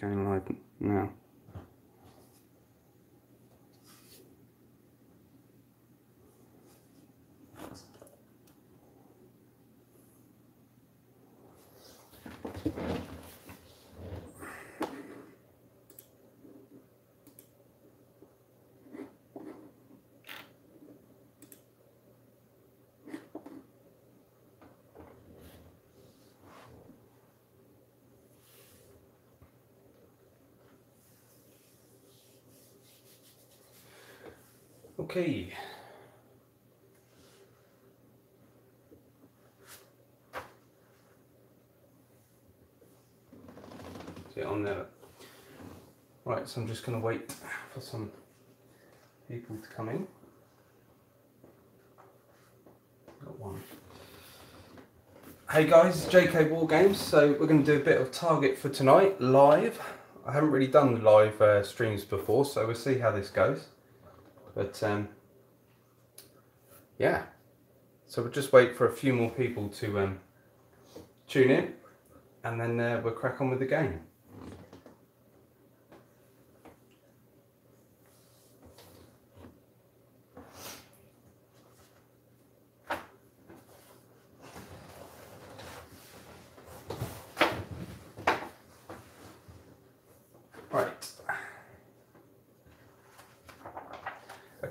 Going like now. Okay. It on there? Right, so I'm just going to wait for some people to come in. Got one. Hey guys, JK Wargames. So we're going to do a bit of target for tonight live. I haven't really done live uh, streams before, so we'll see how this goes. But um, yeah, so we'll just wait for a few more people to um, tune in and then uh, we'll crack on with the game.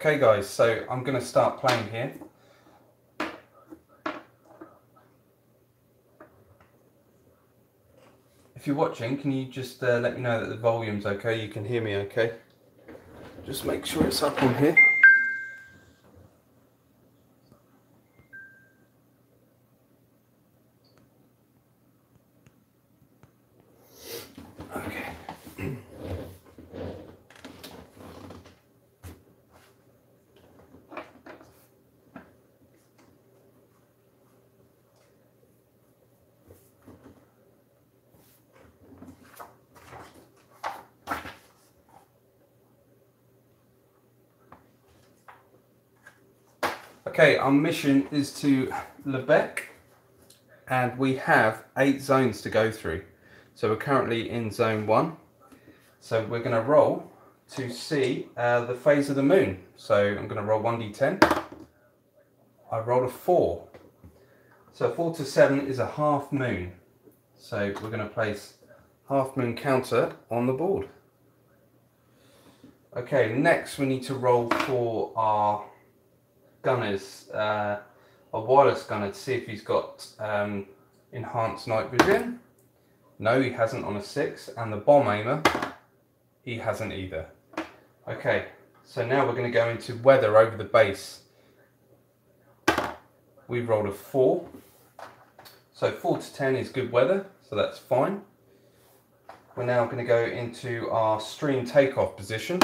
Okay guys, so I'm going to start playing here. If you're watching, can you just uh, let me know that the volume's okay? You can hear me okay? Just make sure it's up on here. Okay, our mission is to Lebec and we have eight zones to go through. So we're currently in zone one. So we're going to roll to see uh, the phase of the moon. So I'm going to roll 1d10. I rolled a 4. So 4 to 7 is a half moon. So we're going to place half moon counter on the board. Okay, next we need to roll for our gunners, uh, a wireless gunner to see if he's got um, enhanced night vision. No, he hasn't on a 6. And the bomb aimer, he hasn't either. Okay, so now we're going to go into weather over the base. We've rolled a 4. So 4 to 10 is good weather, so that's fine. We're now going to go into our stream takeoff position.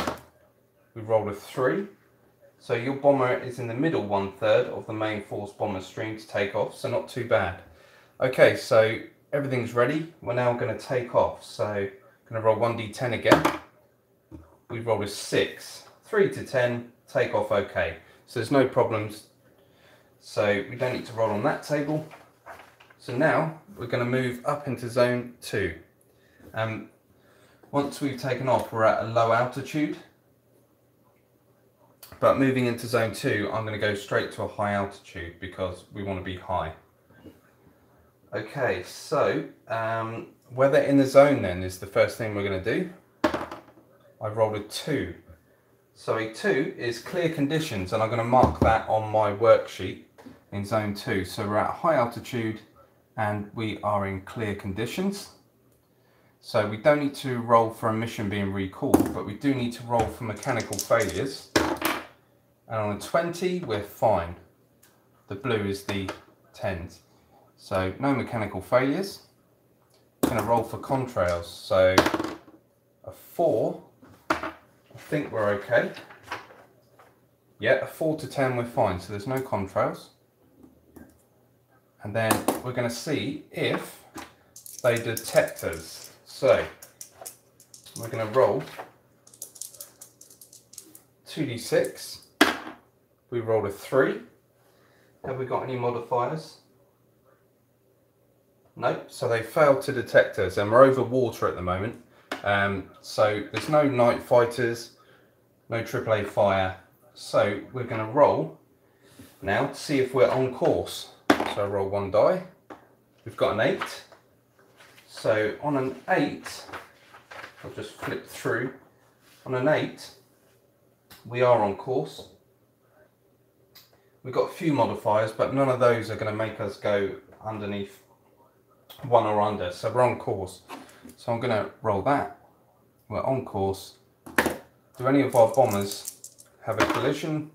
We've rolled a 3. So your bomber is in the middle one third of the main force bomber stream to take off, so not too bad. Okay, so everything's ready. We're now going to take off. So I'm going to roll 1d10 again. We've rolled a 6. 3 to 10, take off okay. So there's no problems. So we don't need to roll on that table. So now we're going to move up into zone 2. Um, once we've taken off, we're at a low altitude. But moving into zone 2, I'm going to go straight to a high altitude because we want to be high. Okay, so um, weather in the zone then is the first thing we're going to do. I rolled a 2. So a 2 is clear conditions and I'm going to mark that on my worksheet in zone 2. So we're at high altitude and we are in clear conditions. So we don't need to roll for a mission being recalled, but we do need to roll for mechanical failures. And on a 20, we're fine. The blue is the 10s. So no mechanical failures. To roll for contrails. So a 4, I think we're okay. Yeah, a 4 to 10 we're fine, so there's no contrails. And then we're going to see if they detect us. So we're going to roll 2d6. We rolled a 3. Have we got any modifiers? Nope, so they failed to detect us and we're over water at the moment. Um, so there's no night fighters, no AAA fire. So we're going to roll now to see if we're on course. So I roll one die. We've got an eight. So on an eight, I'll just flip through. On an eight, we are on course. We've got a few modifiers, but none of those are going to make us go underneath one or under. So we're on course. So I'm going to roll that. We're on course. Do any of our bombers have a collision?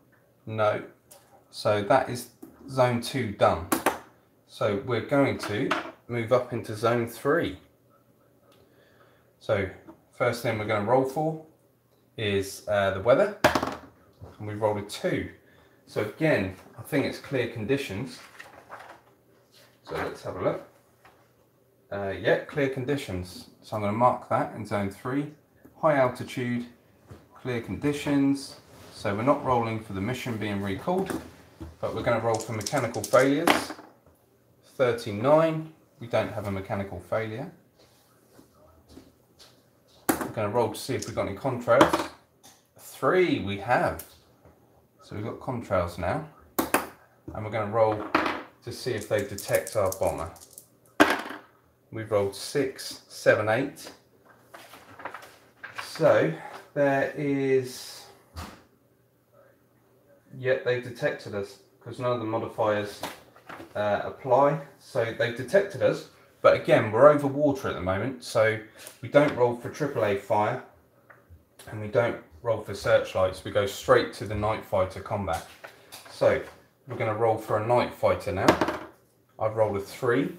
No. So that is zone two done. So we're going to move up into zone three. So first thing we're going to roll for is uh, the weather. And we rolled a two. So again, I think it's clear conditions. So let's have a look. Uh, yeah, clear conditions. So I'm going to mark that in zone three. High altitude, clear conditions. So we're not rolling for the mission being recalled, but we're going to roll for mechanical failures. 39, we don't have a mechanical failure. We're going to roll to see if we've got any contrails. Three, we have. So we've got contrails now. And we're going to roll to see if they detect our bomber. We've rolled six, seven, eight. So there is, yet they've detected us because none of the modifiers uh, apply. So they've detected us, but again, we're over water at the moment. So we don't roll for AAA fire and we don't roll for searchlights. We go straight to the night fighter combat. So we're going to roll for a night fighter now. I've rolled a three.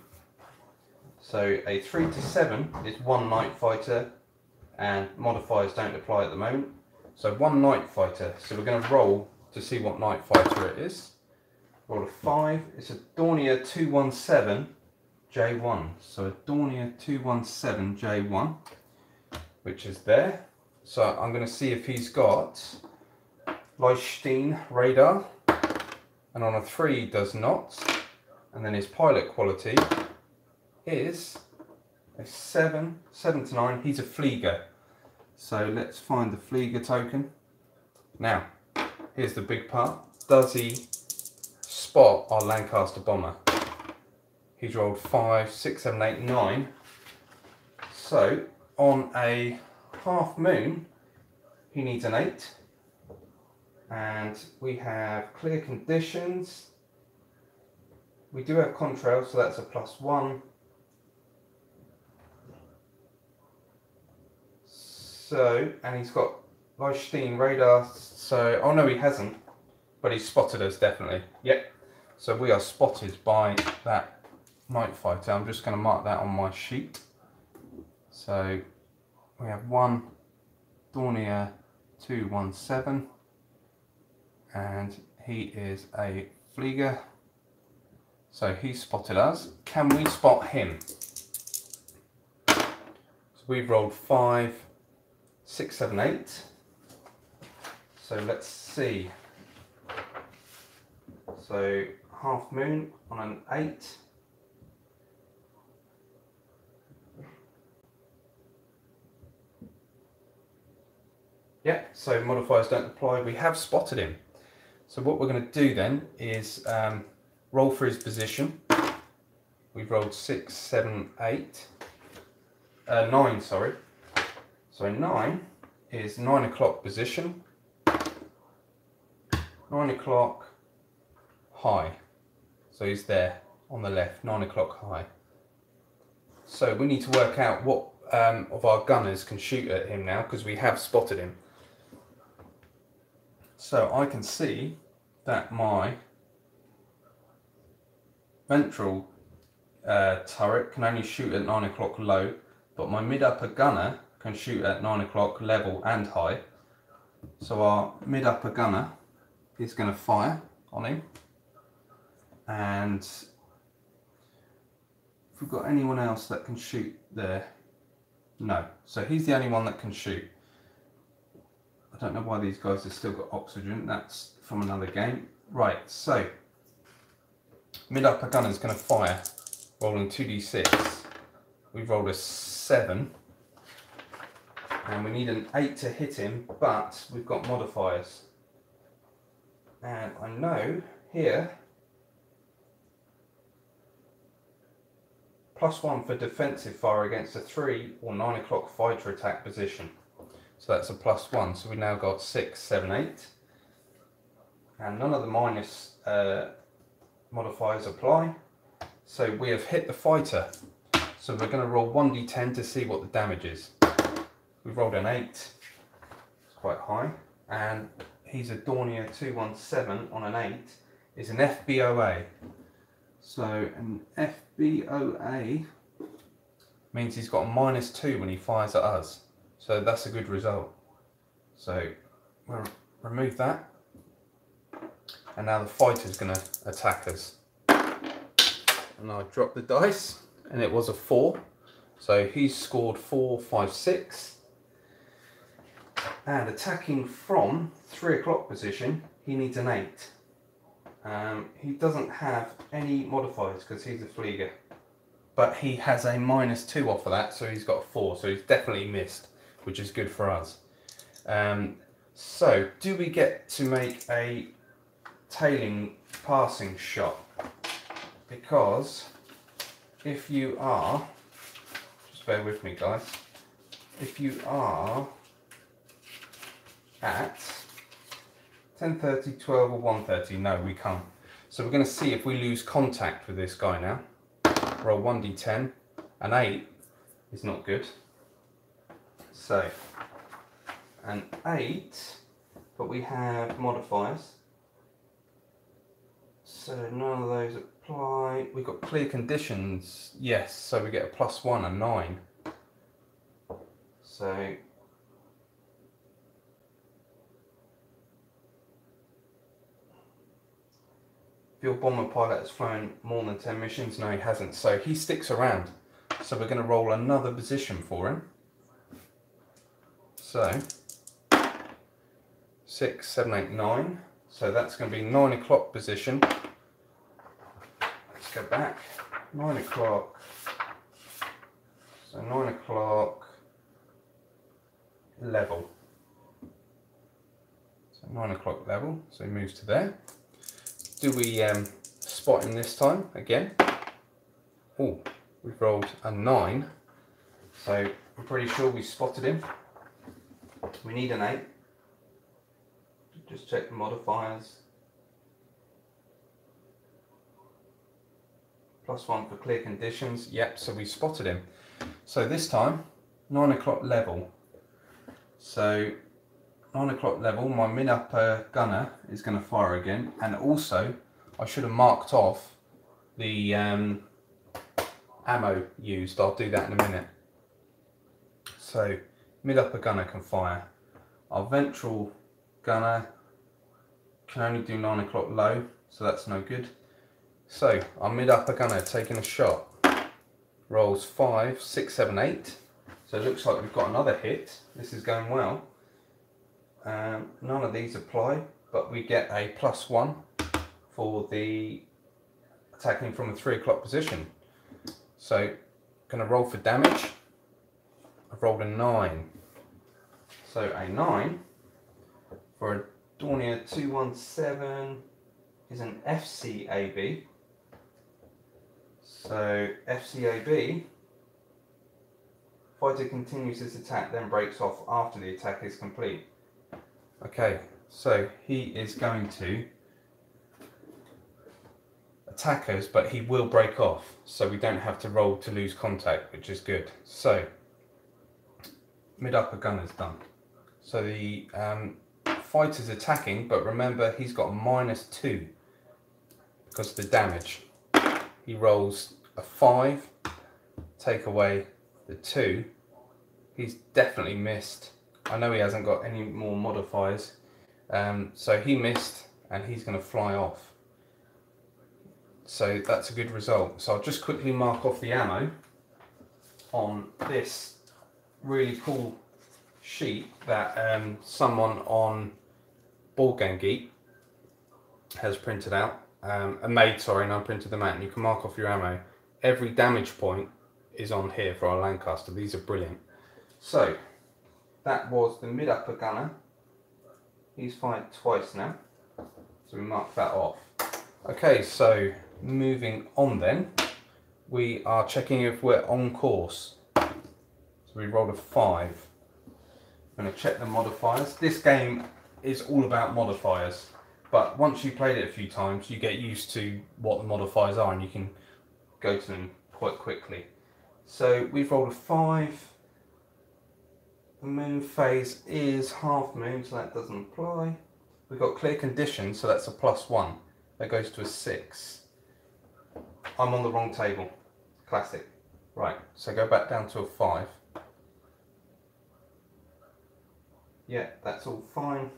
So a three to seven is one night fighter and modifiers don't apply at the moment. So one night fighter. So we're going to roll to see what night fighter it is. Roll a five. It's a Dornier 217 J1. So a Dornier 217 J1, which is there. So I'm going to see if he's got Leuchtturm radar. And on a three, he does not. And then his pilot quality is a 7, 7 to 9. He's a Flieger. So let's find the Flieger token. Now, here's the big part. Does he spot our Lancaster bomber? He's rolled 5, 6, 7, 8, 9. So, on a half moon, he needs an 8. And we have clear conditions. We do have contrail, so that's a plus 1. So, and he's got Leuchtturm radar. So, oh no, he hasn't, but he's spotted us definitely. Yep. So we are spotted by that night fighter. I'm just going to mark that on my sheet. So we have one Dornier 217 and he is a Flieger. So he spotted us. Can we spot him? So we've rolled five, six, seven, eight. So let's see. So half moon on an eight. Yeah, so modifiers don't apply. We have spotted him. So what we're going to do then is um, roll for his position. We've rolled six, seven, eight, uh, nine, sorry. So nine is nine o'clock position. Nine o'clock high. So he's there on the left, nine o'clock high. So we need to work out what um, of our gunners can shoot at him now because we have spotted him. So I can see that my ventral uh, turret can only shoot at 9 o'clock low, but my mid-upper gunner can shoot at 9 o'clock level and high. So our mid-upper gunner is going to fire on him. And if we've got anyone else that can shoot there, no. So he's the only one that can shoot. I don't know why these guys have still got oxygen. That's from another game. Right, so mid-upper gunner is going to fire, rolling 2d6. We've rolled a 7. And we need an 8 to hit him, but we've got modifiers. And I know here, plus 1 for defensive fire against a 3 or 9 o'clock fighter attack position. So that's a plus 1. So we now got six, seven, eight. And none of the minus uh, modifiers apply. So we have hit the fighter. So we're going to roll 1d10 to see what the damage is. We've rolled an 8. It's quite high. And he's a Dornier 217 on an 8. Is an FBOA. So an FBOA means he's got a minus 2 when he fires at us. So that's a good result. So we'll remove that. And now the fighter's going to attack us. And I drop the dice and it was a 4. So he's scored four, five, six, And attacking from 3 o'clock position, he needs an 8. Um, he doesn't have any modifiers because he's a Flieger. But he has a minus 2 off of that, so he's got a 4. So he's definitely missed, which is good for us. Um, so, do we get to make a tailing passing shot? Because if you are, just bear with me guys, if you are at 10.30, 12 or 1.30, no we can't. So we're going to see if we lose contact with this guy now. Roll 1d10, an 8 is not good. So, an 8, but we have modifiers. So none of those apply. We've got clear conditions, yes, so we get a plus 1, a 9. So your bomber pilot has flown more than 10 missions, no he hasn't, so he sticks around. So we're going to roll another position for him. So, 6, 7, 8, 9. So that's going to be 9 o'clock position. Let's go back. 9 o'clock. So 9 o'clock level. So 9 o'clock level. So he moves to there. Do we um, spot him this time again? Oh, we've rolled a 9. So I'm pretty sure we spotted him. We need an 8. Just check the modifiers. Plus 1 for clear conditions. Yep, so we spotted him. So this time, 9 o'clock level. So 9 o'clock level, my mid-upper gunner is going to fire again. And also, I should have marked off the um, ammo used. I'll do that in a minute. So mid-upper gunner can fire. Our ventral gunner can only do 9 o'clock low, so that's no good. So our mid-upper gunner taking a shot. Rolls 5, 6, 7, 8. So it looks like we've got another hit. This is going well. Um, none of these apply, but we get a plus 1 for the attacking from a 3 o'clock position. So going to roll for damage. I've rolled a 9. So a 9 for a Dornier 217 is an FCAB. So FCAB, fighter continues his attack then breaks off after the attack is complete. Okay, so he is going to attack us, but he will break off, so we don't have to roll to lose contact, which is good. So, mid-upper gunner's done. So the um, fighter's attacking, but remember he's got minus two because of the damage. He rolls a five, take away the two. He's definitely missed. I know he hasn't got any more modifiers. Um, so he missed and he's going to fly off. So that's a good result. So I'll just quickly mark off the ammo on this really cool sheet that um, someone on Board Game Geek has printed out, um, made, sorry, and I printed them out, and you can mark off your ammo. Every damage point is on here for our Lancaster. These are brilliant. So, that was the mid upper gunner. He's fired twice now. So we mark that off. Okay, so moving on then, we are checking if we're on course. So we rolled a five. I'm going to check the modifiers. This game is all about modifiers, but once you've played it a few times, you get used to what the modifiers are and you can go to them quite quickly. So we've rolled a five. The moon phase is half moon, so that doesn't apply. We've got clear conditions, so that's a plus one. That goes to a six. I'm on the wrong table. Classic. Right, so go back down to a five. Yeah, that's all fine.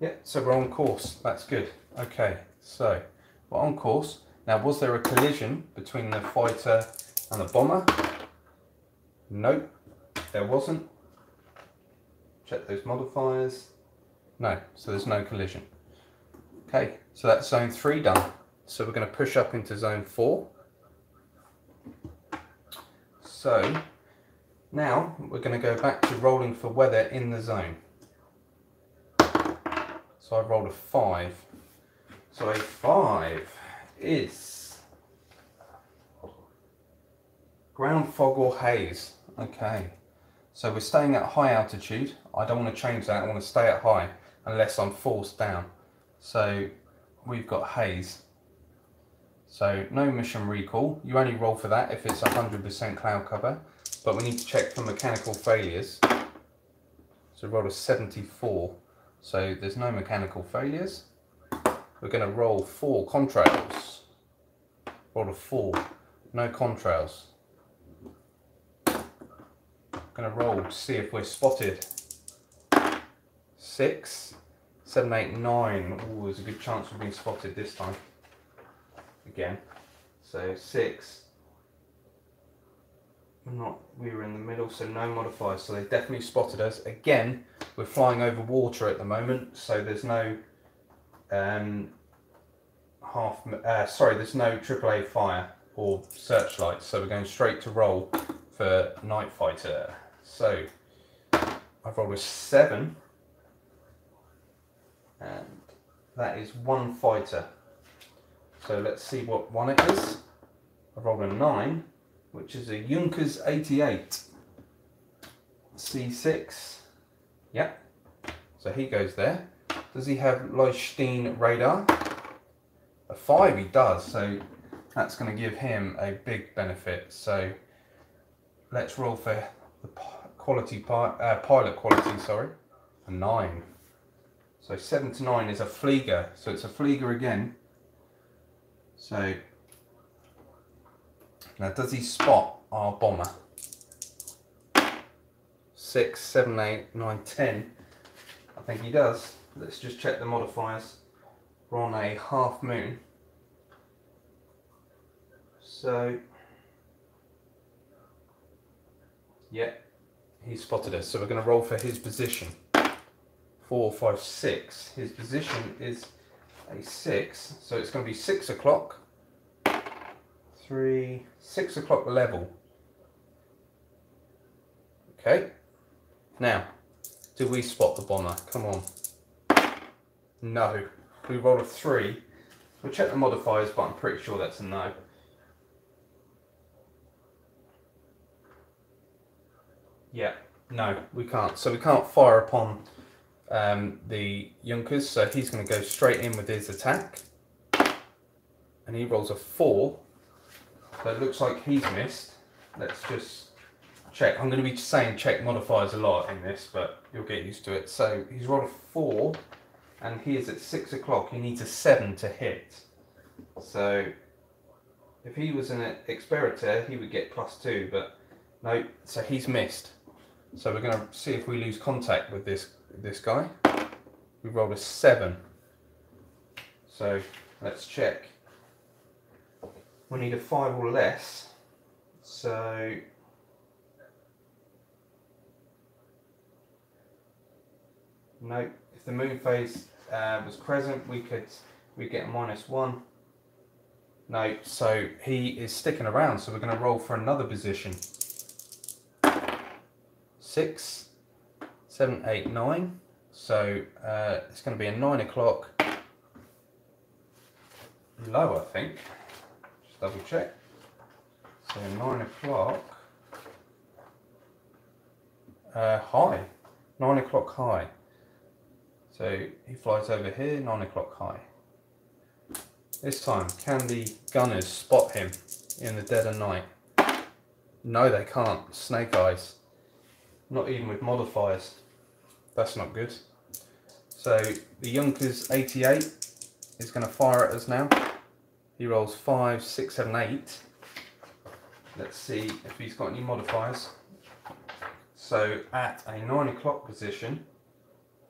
Yeah, so we're on course. That's good. Okay, so we're on course. Now, was there a collision between the fighter and the bomber? Nope, there wasn't. Check those modifiers. No, so there's no collision. Okay, so that's zone three done. So we're going to push up into zone four. So now we're going to go back to rolling for weather in the zone. So I rolled a five. So a five is ground fog or haze. Okay. So we're staying at high altitude. I don't want to change that. I want to stay at high unless I'm forced down. So we've got haze. So no mission recall. You only roll for that if it's 100% cloud cover. But we need to check for mechanical failures. So roll a 74. So there's no mechanical failures. We're going to roll for contrails. Roll a four. No contrails. Going to roll to see if we're spotted. Six, seven, eight, nine. Oh, there's a good chance we've been spotted this time again. So six. Not we were in the middle, so no modifiers. So they definitely spotted us. Again, we're flying over water at the moment, so there's no um, half. Uh, sorry, there's no AAA fire or searchlights. So we're going straight to roll for night fighter. So I've rolled a seven, and that is one fighter. So let's see what one it is. I've rolled a 9, which is a Junkers 88. C6. Yep. So he goes there. Does he have Leuchtturm radar? A 5 he does, so that's going to give him a big benefit. So let's roll for the quality uh, pilot quality, sorry. A 9. So 7 to 9 is a Flieger. So it's a Flieger again. So now does he spot our bomber? Six, seven, eight, nine, ten. I think he does. Let's just check the modifiers. We're on a half moon. So yeah, he spotted us. So we're going to roll for his position. Four, five, six. His position is a 6, so it's going to be 6 o'clock, 3, 6 o'clock level. Okay, now, do we spot the bomber? Come on. No. We roll a 3. We'll check the modifiers, but I'm pretty sure that's a no. Yeah, no, we can't. So we can't fire upon um, the Junkers, so he's going to go straight in with his attack. And he rolls a 4. So it looks like he's missed. Let's just check. I'm going to be saying check modifiers a lot in this, but you'll get used to it. So he's rolled a 4, and he is at 6 o'clock. He needs a 7 to hit. So if he was an Experator, he would get plus 2, but no, so he's missed. So we're going to see if we lose contact with this this guy. We rolled a seven. So let's check. We need a five or less. So no, if the moon phase uh, was present, we could we get a minus one. No, so he is sticking around, so we're going to roll for another position. Six, seven, eight, nine. So uh, it's going to be a nine o'clock low, I think. Just double check. So nine o'clock uh, high. Nine o'clock high. So he flies over here, nine o'clock high. This time, can the gunners spot him in the dead of night? No, they can't. Snake eyes. Not even with modifiers. That's not good. So the Junkers 88 is going to fire at us now. He rolls 5, 6, 7, 8. Let's see if he's got any modifiers. So at a 9 o'clock position,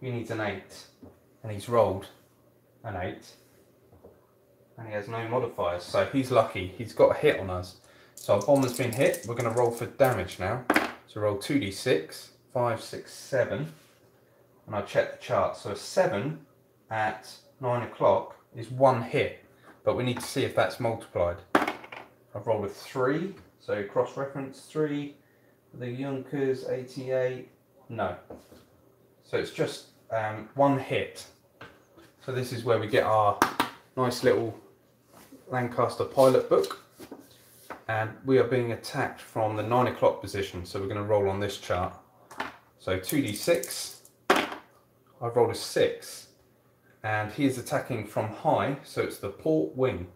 he needs an 8. And he's rolled an 8. And he has no modifiers, so he's lucky. He's got a hit on us. So our bomber's been hit. We're going to roll for damage now. So roll 2d6, 5, 6, 7. And I'll check the chart. So 7 at 9 o'clock is one hit. But we need to see if that's multiplied. I've rolled a 3. So cross-reference 3. The Junkers 88. No. So it's just um, one hit. So this is where we get our nice little Lancaster pilot book. And we are being attacked from the 9 o'clock position. So we're going to roll on this chart. So 2d6. I've rolled a 6. And he is attacking from high. So it's the port wing.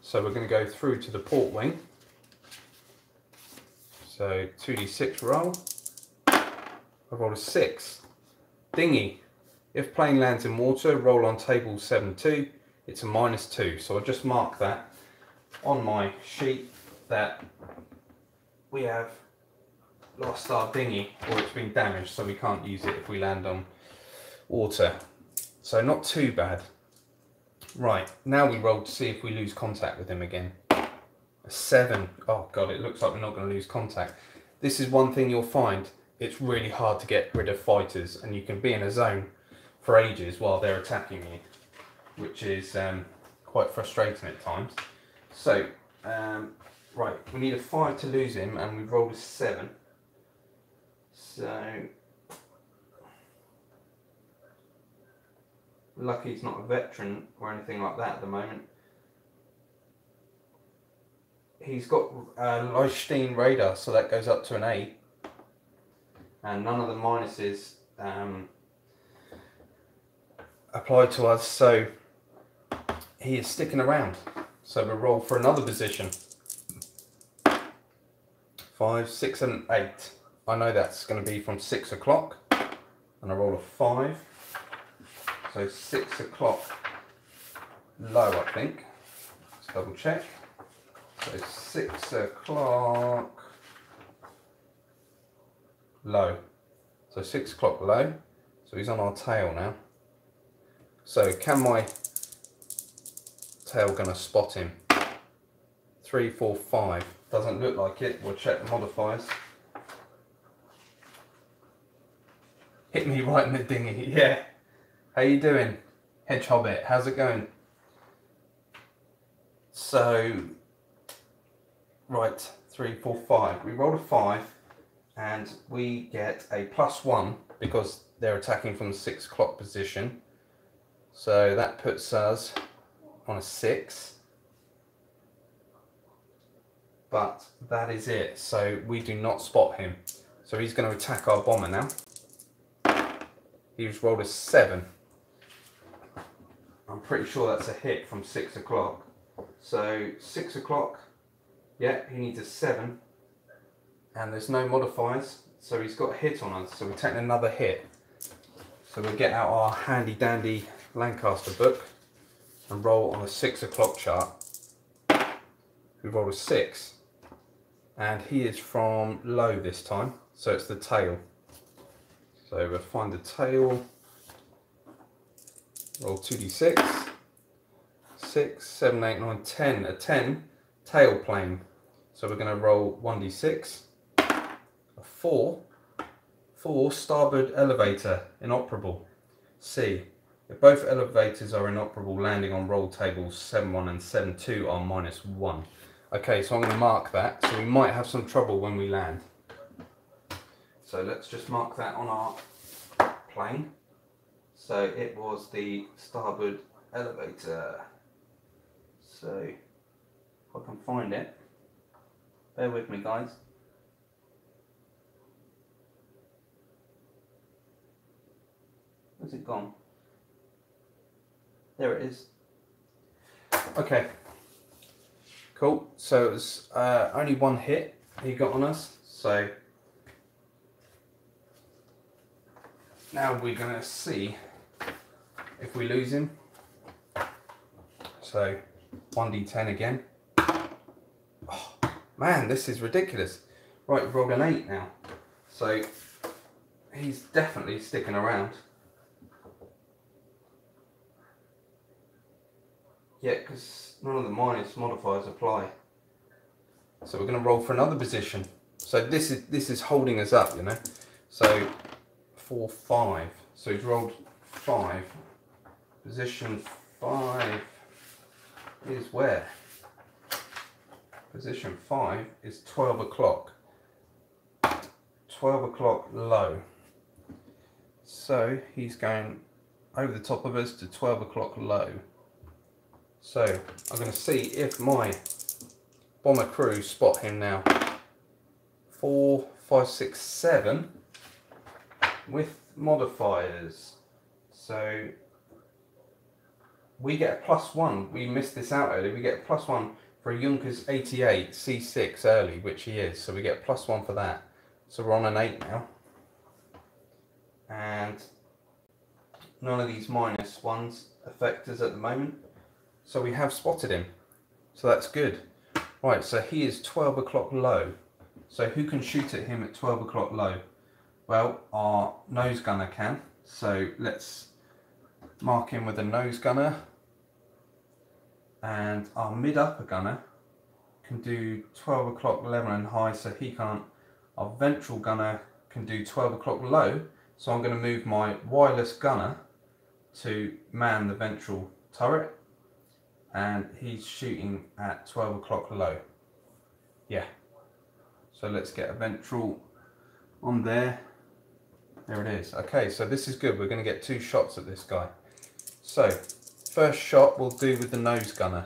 So we're going to go through to the port wing. So 2d6 roll. I've rolled a 6. Dinghy. If plane lands in water, roll on table 7-2. It's a minus 2. So I'll just mark that on my sheet that we have lost our dinghy or it's been damaged so we can't use it if we land on water. So not too bad. Right, now we roll to see if we lose contact with him again. A seven. Oh god, it looks like we're not going to lose contact. This is one thing you'll find. It's really hard to get rid of fighters and you can be in a zone for ages while they're attacking you, which is um, quite frustrating at times. So, um, right, we need a five to lose him and we've rolled a seven. So, lucky he's not a veteran or anything like that at the moment he's got uh, Lichtenstein radar, so that goes up to an 8. And none of the minuses um, apply to us, so he is sticking around. So we roll for another position. 5, 6 and 8. I know that's going to be from 6 o'clock. And I roll a 5. So 6 o'clock low, I think. Let's double check. So six o'clock low. So six o'clock low. So he's on our tail now. So can my tail gunner spot him? Three, four, five. Doesn't look like it. We'll check the modifiers. Hit me right in the dinghy. Yeah. How you doing? Hedge Hobbit, how's it going? So Right, three, four, five. We rolled a five and we get a plus one because they're attacking from the six o'clock position. So that puts us on a six. But that is it. So we do not spot him. So he's going to attack our bomber now. He's rolled a seven. I'm pretty sure that's a hit from six o'clock. So six o'clock yeah, he needs a 7. And there's no modifiers, so he's got a hit on us. So we're taking another hit. So we'll get out our handy dandy Lancaster book and roll on a 6 o'clock chart. We roll a 6. And he is from low this time, so it's the tail. So we'll find the tail. Roll 2d6. 6, 7, 8, 9, 10. A 10 tail plane. So we're going to roll 1d6, a 4, 4 starboard elevator, inoperable. C, If both elevators are inoperable, landing on roll tables 7-1 and 7-2 are minus 1. Okay, so I'm going to mark that. So we might have some trouble when we land. So let's just mark that on our plane. So it was the starboard elevator. So if I can find it, bear with me guys. Where's it gone? There it is. Okay. Cool. So it was uh, only one hit he got on us. So now we're going to see if we lose him. So 1d10 again. Oh, man, this is ridiculous. Right, we've rolled an 8 now. So he's definitely sticking around. Yeah, because none of the minus modifiers apply. So we're going to roll for another position. So this is this is holding us up, you know. So four, five. So he's rolled five. Position five is where? Position five is 12 o'clock. 12 o'clock low. So he's going over the top of us to 12 o'clock low. So I'm going to see if my bomber crew spot him now. Four, five, six, seven with modifiers. So we get a plus one. We missed this out early. We get a plus one for a Junkers 88 C6 early, which he is. So we get plus one for that. So we're on an eight now. And none of these minus ones affect us at the moment. So we have spotted him. So that's good. Right, so he is 12 o'clock low. So who can shoot at him at 12 o'clock low? Well, our nose gunner can. So let's mark him with a nose gunner. And our mid upper gunner can do 12 o'clock level and high, so he can't. Our ventral gunner can do 12 o'clock low, so I'm going to move my wireless gunner to man the ventral turret and he's shooting at 12 o'clock low. Yeah. So let's get a ventral on there. There it is. Okay, so this is good. We're going to get two shots at this guy. So, first shot we'll do with the nose gunner.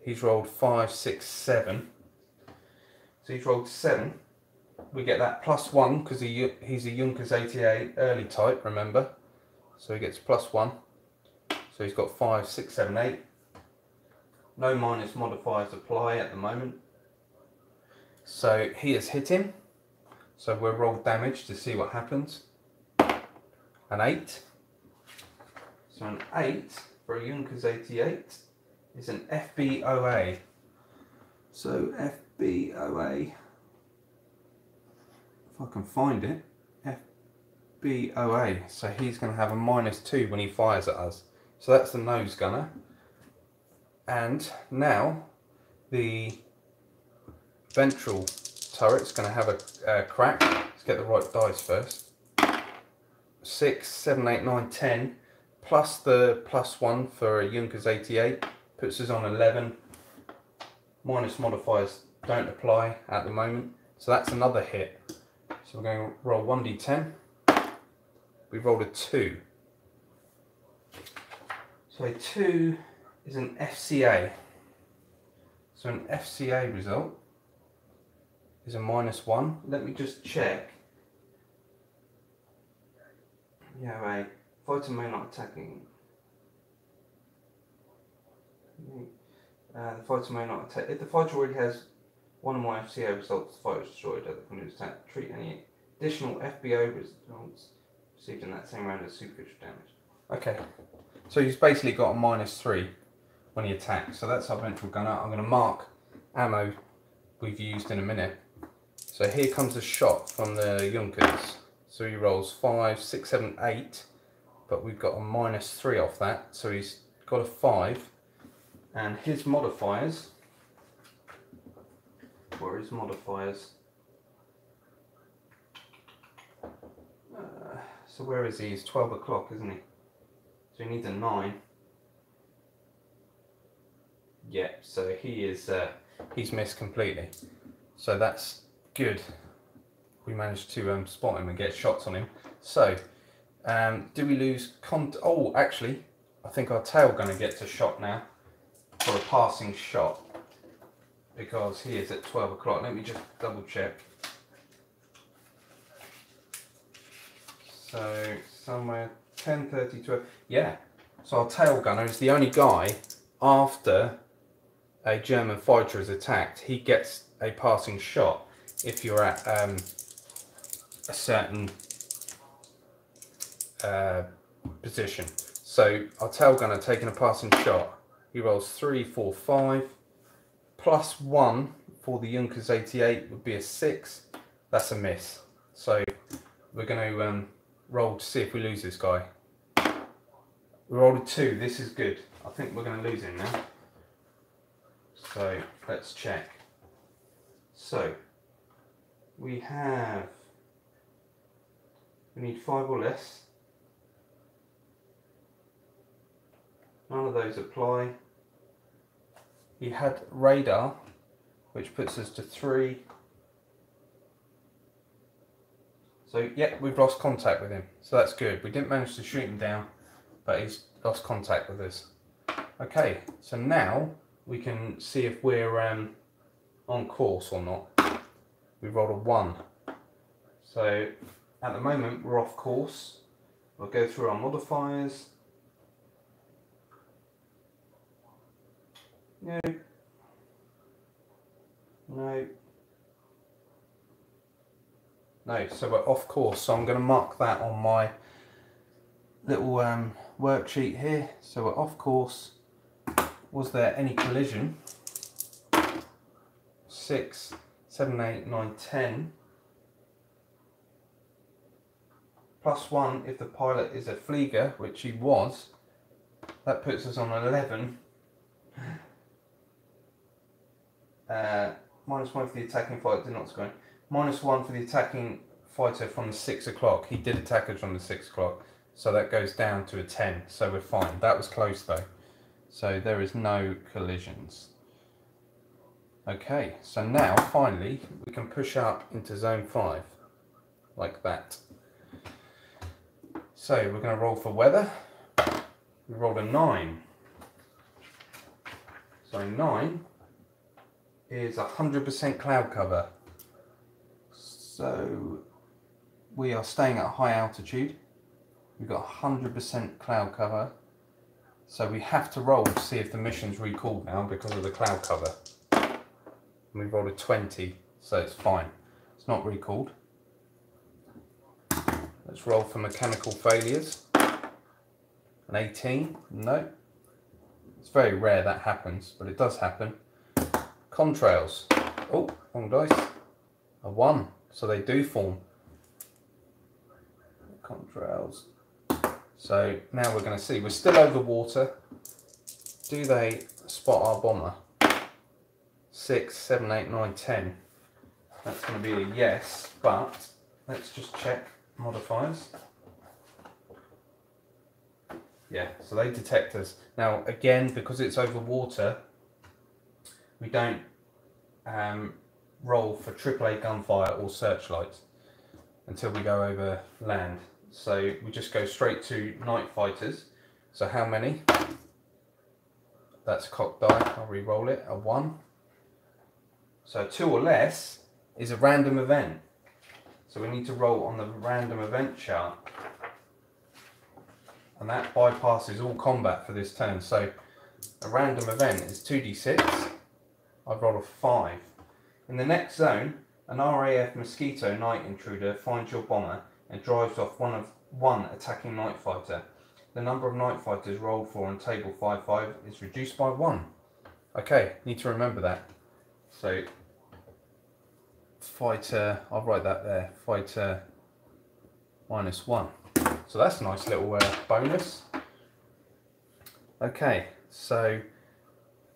He's rolled five, six, seven. So he's rolled seven. We get that plus one because he, he's a Junkers 88 early type, remember? So he gets plus one. So he's got five, six, seven, eight. No minus modifiers apply at the moment. So he has hit him. So we'll roll damage to see what happens. An 8. So an 8 for a Junkers 88 is an FBOA. So FBOA, if I can find it, FBOA. So he's going to have a minus 2 when he fires at us. So that's the nose gunner. And now the ventral turret's going to have a, crack. Let's get the right dice first. 6, 7, 8, 9, 10 plus the plus 1 for a Junkers 88 puts us on 11. Minus modifiers don't apply at the moment. So that's another hit. So we're going to roll 1d10. We rolled a 2. So a 2 is an FCA. So an FCA result is a minus 1. Let me just check. Yeah, right. Fighter may not attacking. Uh, the fighter may not attack. If the fighter already has one of my FCA results, the fighter is destroyed point of attack. Treat any additional FBO results received in that same round as superficial damage. Okay. So he's basically got a minus three when he attacks. So that's our ventral gunner. I'm going to mark ammo we've used in a minute. So here comes a shot from the Junkers. So he rolls five, six, seven, eight, but we've got a minus three off that. So he's got a five. And his modifiers, where his modifiers? Uh, so where is he? He's 12 o'clock, isn't he? So he needs a 9. Yeah, so he is, uh, he's missed completely. So that's good. We managed to um, spot him and get shots on him. So, um, do we lose con? Oh, actually, I think our tail gunner gets a shot now for a passing shot because he is at 12 o'clock. Let me just double check. So somewhere 10.30, 12. Yeah. So our tail gunner is the only guy after a German fighter is attacked. He gets a passing shot if you're at um, a certain uh, position. So our tail gunner taking a passing shot. He rolls three, four, five, plus one for the Junkers 88 would be a six. That's a miss. So we're going to um, roll to see if we lose this guy. We rolled a two. This is good. I think we're going to lose him now. So let's check. So we have, we need five or less. None of those apply. He had radar, which puts us to three. So yeah, we've lost contact with him. So that's good. We didn't manage to shoot him down, but he's lost contact with us. Okay, so now we can see if we're um, on course or not. We rolled a one. So at the moment we're off course. We'll go through our modifiers. No. No. No, so we're off course. So I'm going to mark that on my little um, worksheet here. So we're off course. Was there any collision? Six, seven, eight, nine, ten. Plus one if the pilot is a Flieger, which he was. That puts us on 11. Uh, minus one for the attacking fighter, did not score. Minus one for the attacking fighter from the six o'clock. He did attack us from the six o'clock, so that goes down to a 10. So we're fine. That was close though. So there is no collisions. Okay, so now finally we can push up into zone 5 like that. So we're going to roll for weather. We rolled a 9. So 9 is 100% cloud cover. So we are staying at high altitude. We've got 100% cloud cover. So we have to roll to see if the mission's recalled now because of the cloud cover. And we rolled a 20, so it's fine. It's not recalled. Let's roll for mechanical failures. An 18, no. It's very rare that happens, but it does happen. Contrails. Oh, wrong dice. A one. So they do form. Contrails. So now we're going to see. We're still over water. Do they spot our bomber? Six, seven, eight, nine, ten. That's going to be a yes, but let's just check modifiers. Yeah, so they detect us. Now, again, because it's over water, we don't um, roll for AAA gunfire or searchlights until we go over land. So we just go straight to night fighters. So how many? That's cocked die. I'll re-roll it. A one. So two or less is a random event. So we need to roll on the random event chart. And that bypasses all combat for this turn. So a random event is 2d6 I've rolled a 5. In the next zone, an RAF Mosquito night intruder finds your bomber and drives off one of one attacking night fighter. The number of night fighters rolled for on table 5-5 is reduced by 1. Okay, need to remember that. So, fighter, I'll write that there, fighter minus 1. So that's a nice little uh, bonus. Okay, so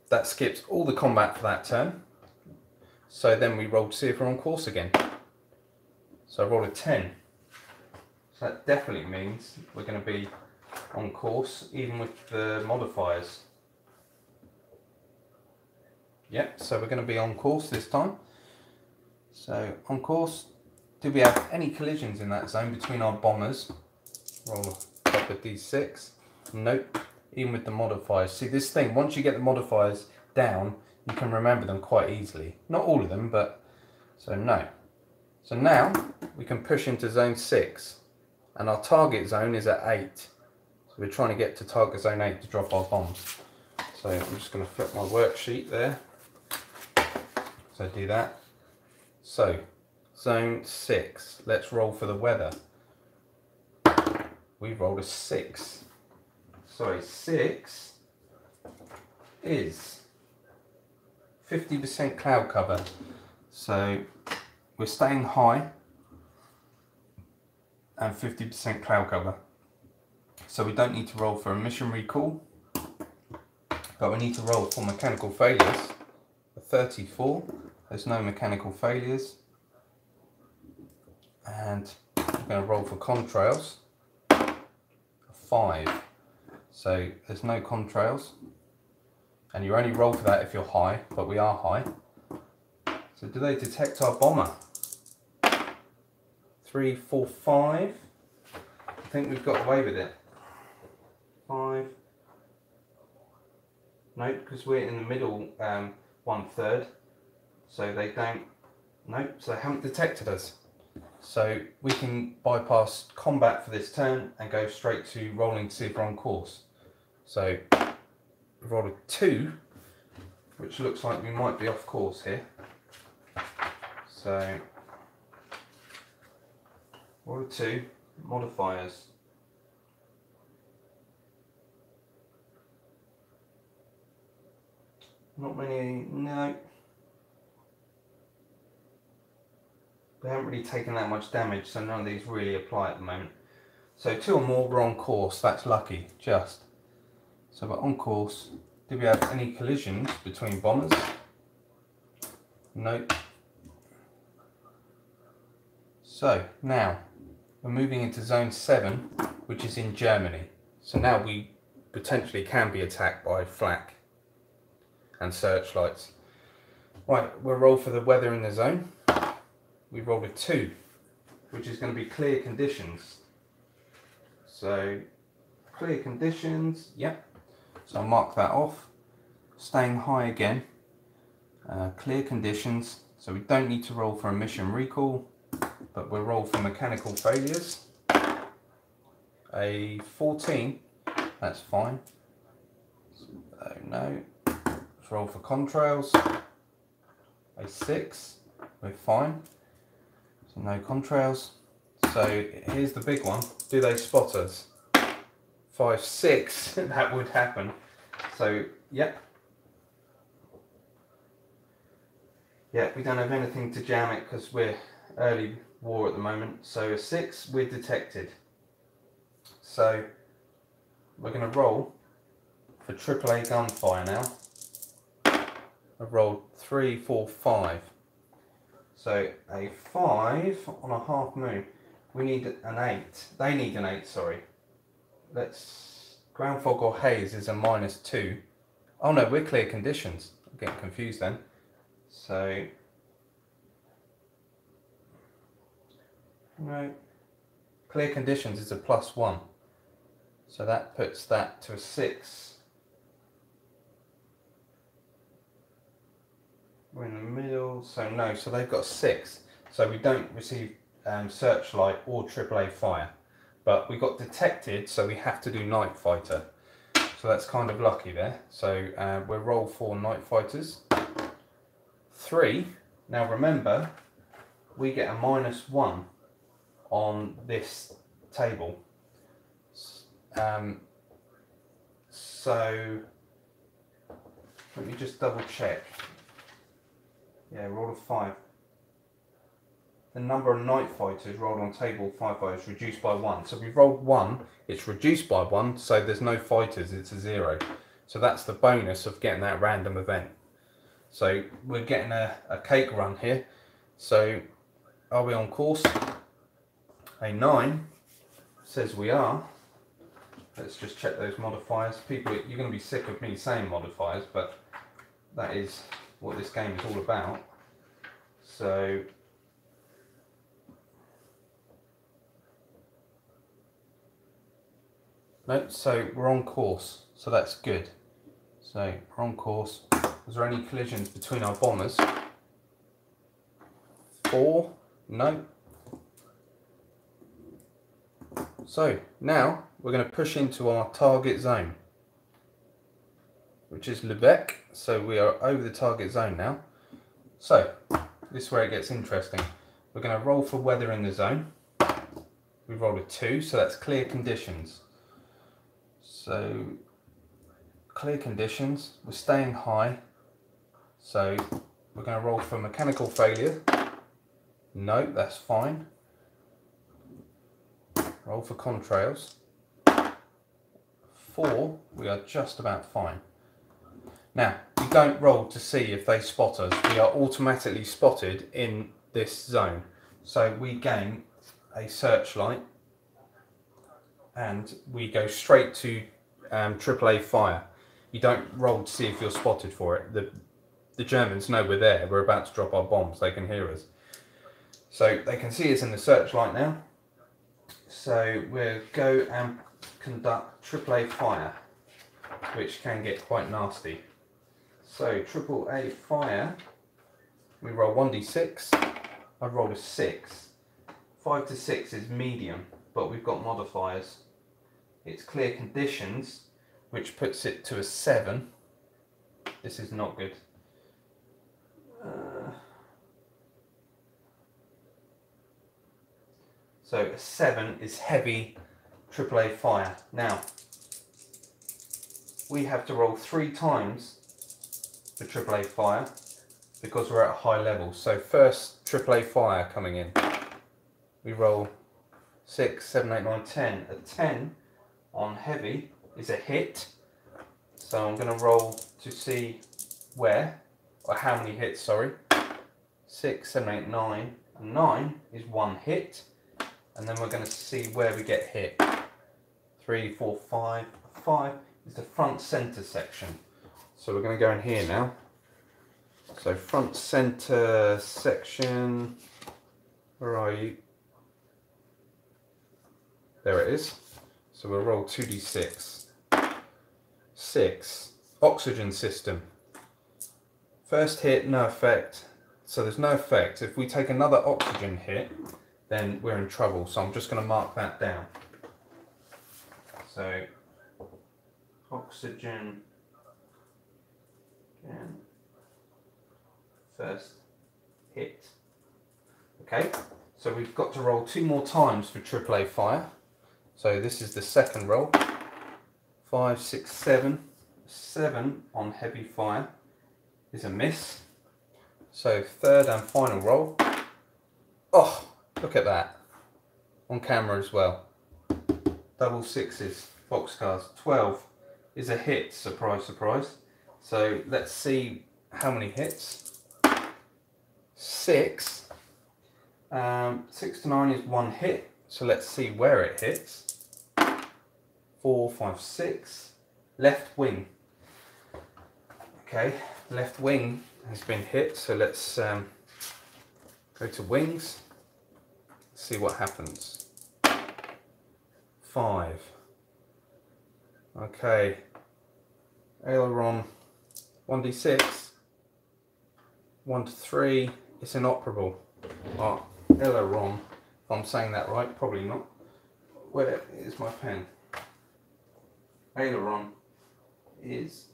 that skips all the combat for that turn. So then we roll to see if we're on course again. So I rolled a 10. So that definitely means we're going to be on course, even with the modifiers. Yep, so we're going to be on course this time. So on course, do we have any collisions in that zone between our bombers? Roll a d6. Nope, even with the modifiers. See this thing, once you get the modifiers down, you can remember them quite easily. Not all of them, but so no. So now we can push into zone 6 and our target zone is at 8. So we're trying to get to target zone 8 to drop our bombs. So I'm just going to flip my worksheet there. So do that. So zone 6, let's roll for the weather. We rolled a 6. Sorry, 6 is 50% cloud cover. So we're staying high and 50% cloud cover. So we don't need to roll for emission recall, but we need to roll for mechanical failures. A 34, there's no mechanical failures. And we're going to roll for contrails. A 5, so there's no contrails. And you only roll for that if you're high, but we are high. So do they detect our bomber? three, four, five. I think we've got away with it. Five. Nope, because we're in the middle um, one third. So they don't, nope, so they haven't detected us. So we can bypass combat for this turn and go straight to rolling to see if we're on course. So we've rolled a two, which looks like we might be off course here. So what are two modifiers? Not many, no. We haven't really taken that much damage, so none of these really apply at the moment. So two or more, we're on course, that's lucky, just. So we're on course. Did we have any collisions between bombers? Nope. So now we're moving into zone 7, which is in Germany. So now we potentially can be attacked by flak and searchlights. Right, we'll roll for the weather in the zone. We rolled a 2, which is going to be clear conditions. So, clear conditions, yep. So I'll mark that off. Staying high again. Uh, clear conditions, so we don't need to roll for emission recall but we'll roll for mechanical failures. A 14, that's fine. So, no. Let's roll for contrails. A 6, we're fine. So no contrails. So here's the big one. Do they spot us? 5, 6, that would happen. So, yep. Yeah, we don't have anything to jam it because we're early war at the moment. So a six, we're detected. So we're going to roll for AAA gunfire now. I've rolled three, four, five. So a five on a half moon. We need an eight. They need an eight, sorry. Let's, ground fog or haze is a minus two. Oh no, we're clear conditions. I'm getting confused then. So Right. Clear conditions is a plus one. So that puts that to a six. We're in the middle, so no, so they've got six. So we don't receive um, searchlight or AAA fire. But we got detected, so we have to do night fighter. So that's kind of lucky there. So uh, we're roll for night fighters. Three. Now remember, we get a minus one on this table. Um, so let me just double check. Yeah, roll of five. The number of night fighters rolled on table five is reduced by one. So we've rolled one, it's reduced by one, so there's no fighters, it's a zero. So that's the bonus of getting that random event. So we're getting a, a cake run here. So are we on course? A 9 says we are. let's just check those modifiers. People, you're going to be sick of me saying modifiers, but that is what this game is all about. So no, so we're on course, so that's good. So we're on course. Was there any collisions between our bombers? Four? No. So now we're going to push into our target zone, which is Lubeck. So we are over the target zone now. So this is where it gets interesting. We're going to roll for weather in the zone. We rolled a two, so that's clear conditions. So clear conditions, we're staying high. So we're going to roll for mechanical failure. No, that's fine. Roll for contrails. Four, we are just about fine. Now, we don't roll to see if they spot us. We are automatically spotted in this zone. So we gain a searchlight and we go straight to um, AAA fire. You don't roll to see if you're spotted for it. The, the Germans know we're there. We're about to drop our bombs. They can hear us. So they can see us in the searchlight now. So we'll go and conduct AAA fire, which can get quite nasty. So AAA fire, we roll 1d6. I've rolled a 6. 5 to 6 is medium, but we've got modifiers. It's clear conditions, which puts it to a 7. This is not good. Uh, so a 7 is heavy AAA fire. Now, we have to roll three times for AAA fire because we're at a high level. So first AAA fire coming in. We roll 6, 7, 8, 9, 10. A 10 on heavy is a hit. So I'm going to roll to see where, or how many hits, sorry. Six, seven, eight, nine. 9. And 9 is one hit. And then we're going to see where we get hit. 3, 4, 5. 5 is the front centre section. So we're going to go in here now. So front centre section, where are you? There it is. So we'll roll 2d6. 6. Oxygen system. First hit, no effect. So there's no effect. If we take another oxygen hit, then we're in trouble. So I'm just going to mark that down. So oxygen again first hit. Okay, so we've got to roll two more times for AAA fire. So this is the second roll. Five, six, seven. Seven on heavy fire is a miss. So third and final roll. Oh, look at that. On camera as well. Double sixes, boxcars. 12 is a hit, surprise, surprise. So let's see how many hits six. Um, six to nine is one hit, so let's see where it hits. Four, five, six. Left wing. Okay, left wing has been hit, so let's um, go to wings. See what happens. Five. Okay. Aileron 1d6. 1 to 3 it's inoperable. Oh, aileron, if I'm saying that right, probably not. Where is my pen? Aileron is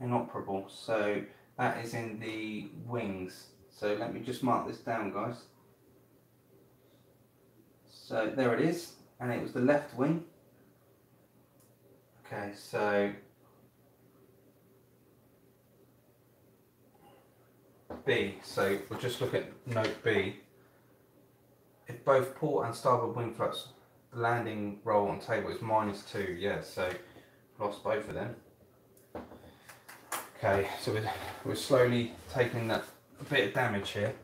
inoperable, so that is in the wings. So let me just mark this down, guys. So there it is, and it was the left wing. Okay, so B, so we'll just look at note B. If both port and starboard wing flaps landing roll on table is minus two, yeah, so lost both of them. Okay, so we're, we're slowly taking that bit of damage here.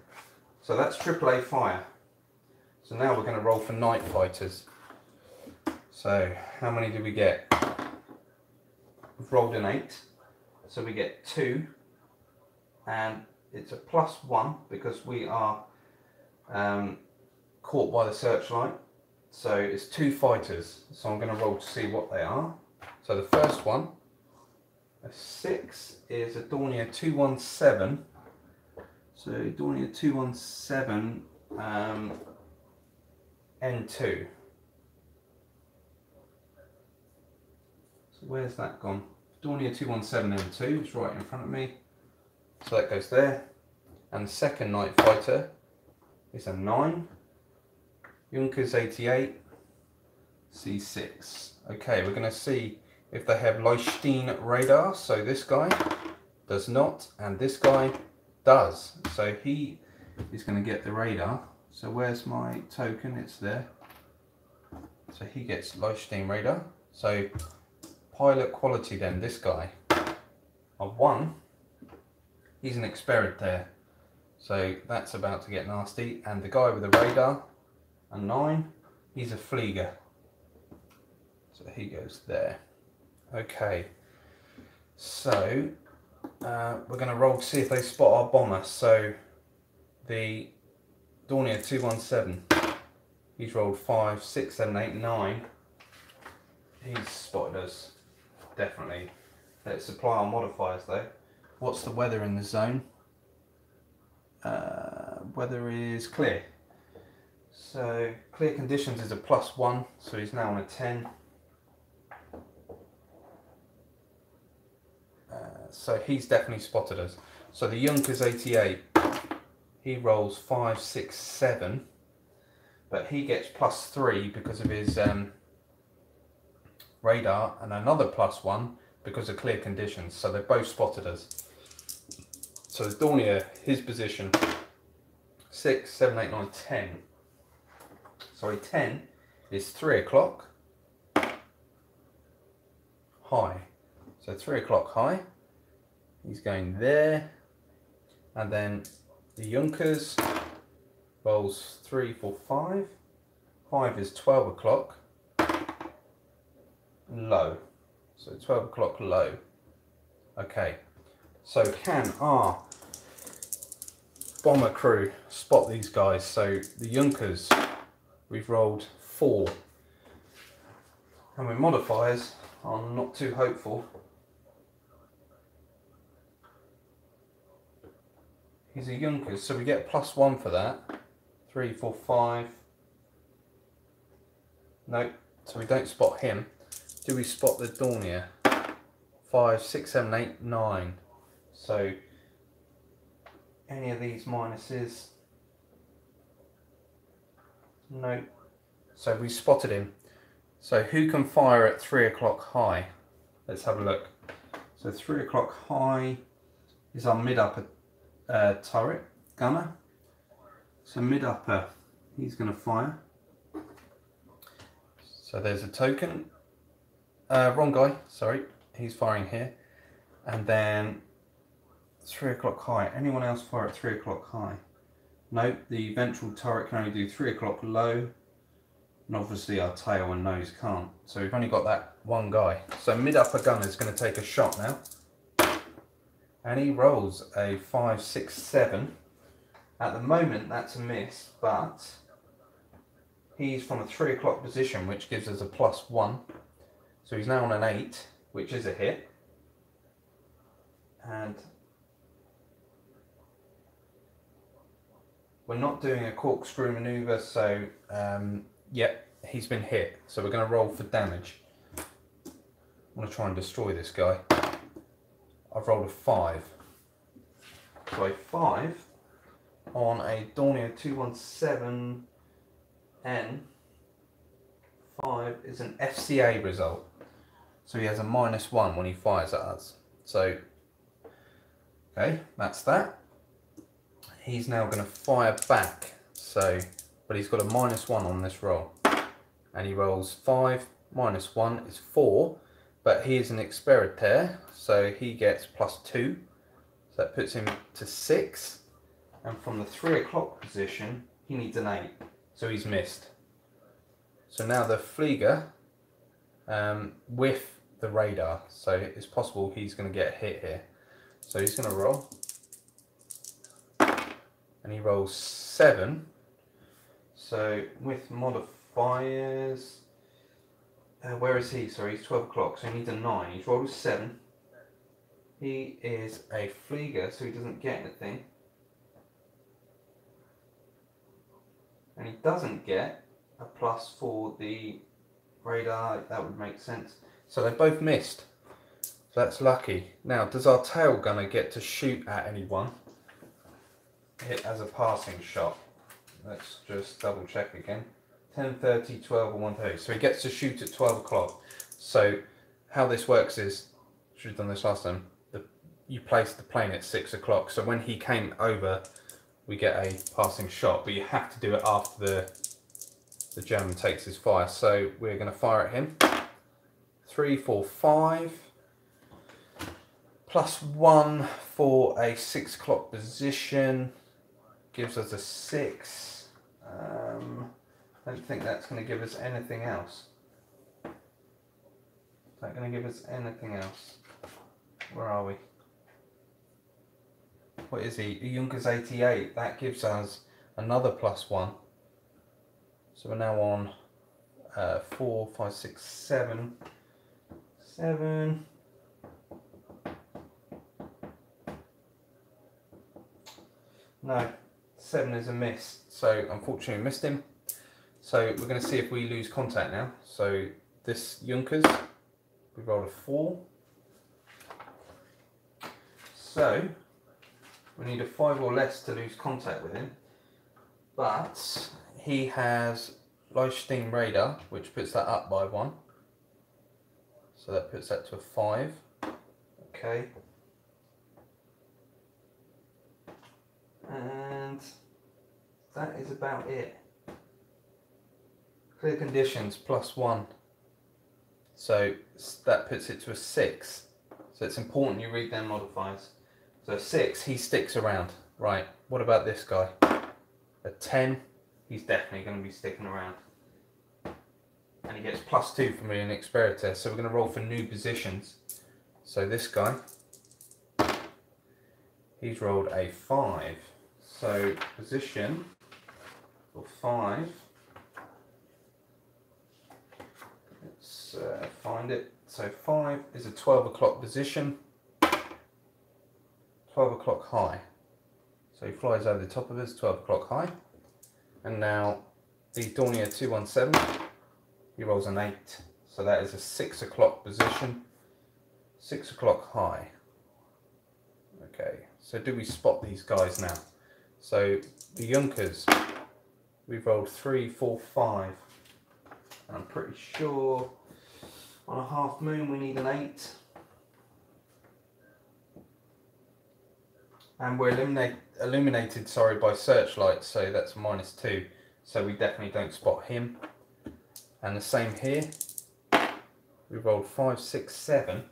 So that's AAA fire. So now we're going to roll for night fighters. So how many do we get? We've rolled an eight, so we get two, and it's a plus one because we are um, caught by the searchlight. So it's two fighters. So I'm going to roll to see what they are. So the first one, a six, is a Dornier 217. So Dornier 217 um, N2. So where's that gone? Dornier 217 N2 is right in front of me. So that goes there. And the second night fighter is a 9. Junkers 88, C6. Okay, we're going to see if they have Lichtenstein radar. So this guy does not, and this guy does. So he is going to get the radar. So where's my token? It's there. So he gets Lichtenstein radar. So pilot quality then, this guy. A 1, he's an Experitor. So that's about to get nasty. And the guy with the radar, a 9, he's a Flieger. So he goes there. Okay, so uh, we're going to roll to see if they spot our bomber. So the Dornier 217, he's rolled 5, 6, 7, 8, 9. He's spotted us, definitely. Let's apply our modifiers though. What's the weather in the zone? Uh, weather is clear. So clear conditions is a plus one, so he's now on a 10. Uh, so he's definitely spotted us. So the Junkers 88, he rolls 5, 6, 7, but he gets plus 3 because of his um, radar and another plus 1 because of clear conditions. So they've both spotted us. So Dornier, his position, 6, 7, 8, 9, 10 sorry, 10 is 3 o'clock high. So 3 o'clock high, he's going there, and then the Junkers bowls 3, 4, 5. 5 is 12 o'clock low. So 12 o'clock low. Okay, so can our bomber crew spot these guys? So the Junkers we've rolled four. And with modifiers, I'm not too hopeful. He's a Junkers, so we get plus one for that. Three, four, five. Nope, so we don't spot him. Do we spot the Dornier? Five, six, seven, eight, nine. So any of these minuses no. So we spotted him. So who can fire at three o'clock high? Let's have a look. So three o'clock high is our mid upper uh, turret gunner. So mid upper, he's going to fire. So there's a token. Uh, wrong guy, sorry. He's firing here. And then three o'clock high. Anyone else fire at three o'clock high? Note the ventral turret can only do 3 o'clock low, and obviously our tail and nose can't. So we've only got that one guy. So mid-upper gunner is going to take a shot now. And he rolls a five, six, seven. At the moment that's a miss, but he's from a 3 o'clock position, which gives us a plus 1. So he's now on an 8, which is a hit. And We're not doing a corkscrew maneuver, so um, yeah, he's been hit. So we're going to roll for damage. I want to try and destroy this guy. I've rolled a 5. So a 5 on a Dornier 217N 5 is an FCA result. So he has a minus 1 when he fires at us. So, okay, that's that he's now going to fire back. So, but he's got a minus one on this roll. And he rolls five, minus one is four. But he is an Experitor, so he gets plus two. So that puts him to six. And from the three o'clock position, he needs an eight. So he's missed. So now the Flieger um, with the radar. So it's possible he's going to get hit here. So he's going to roll. And he rolls 7. So with modifiers... Uh, where is he? Sorry, he's 12 o'clock, so he needs a 9. He's rolled a 7. He is a Flieger, so he doesn't get anything. And he doesn't get a plus for the radar, that would make sense. So they both missed. So that's lucky. Now, does our tail gunner get to shoot at anyone? Hit as a passing shot. Let's just double check again. 10, 30, 12 or 130. So he gets to shoot at 12 o'clock. So how this works is, should have done this last time, the, you place the plane at 6 o'clock. So when he came over, we get a passing shot, but you have to do it after the, the German takes his fire. So we're going to fire at him. Three, four, five. Plus one for a 6 o'clock position. Gives us a 6. Um, I don't think that's going to give us anything else. Is that going to give us anything else? Where are we? What is he? Junkers 88. That gives us another plus one. So we're now on uh, 4, 5, 6, 7. 7. No, 7 is a miss. So unfortunately missed him. So we're going to see if we lose contact now. So this Junkers, we rolled a 4. So we need a 5 or less to lose contact with him. But he has Lichtenstein radar, which puts that up by 1. So that puts that to a 5. Okay. And that is about it. Clear conditions plus one. So that puts it to a six. So it's important you read their modifiers. So six, he sticks around. Right, what about this guy? A 10, he's definitely going to be sticking around. And he gets plus two from an Experitor. So we're going to roll for new positions. So this guy, he's rolled a five. So position for five uh, find it. So 5 is a 12 o'clock position, 12 o'clock high. So he flies over the top of us, 12 o'clock high. And now the Dornier 217, he rolls an 8. So that is a 6 o'clock position, 6 o'clock high. Okay, so do we spot these guys now? So the Junkers, we've rolled three, four, five. And I'm pretty sure on a half moon we need an 8. And we're illuminate, illuminated sorry, by searchlights, so that's minus 2. So we definitely don't spot him. And the same here. We rolled five, six, seven,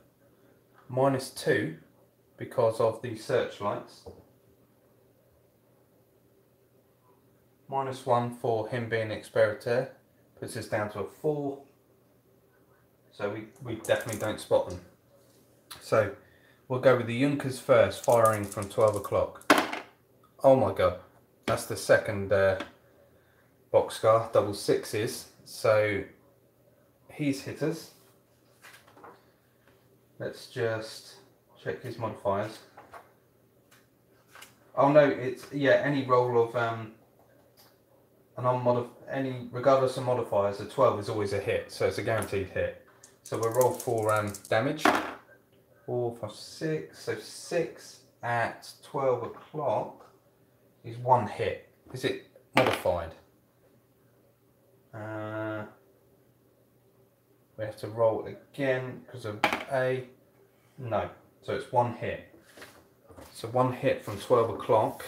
minus 2 because of the searchlights. Minus 1 for him being Experitor puts us down to a 4 so we, we definitely don't spot them. So we'll go with the Junkers first, firing from 12 o'clock. Oh my god, that's the second uh, boxcar, double sixes. So he's hit us. Let's just check his modifiers. Oh no, it's yeah, any roll of um, an on any regardless of modifiers, a 12 is always a hit, so it's a guaranteed hit. So we'll roll for um, damage. Four, five, six. So six at 12 o'clock is one hit. Is it modified? Uh, we have to roll again because of A. No. So it's one hit. So one hit from 12 o'clock.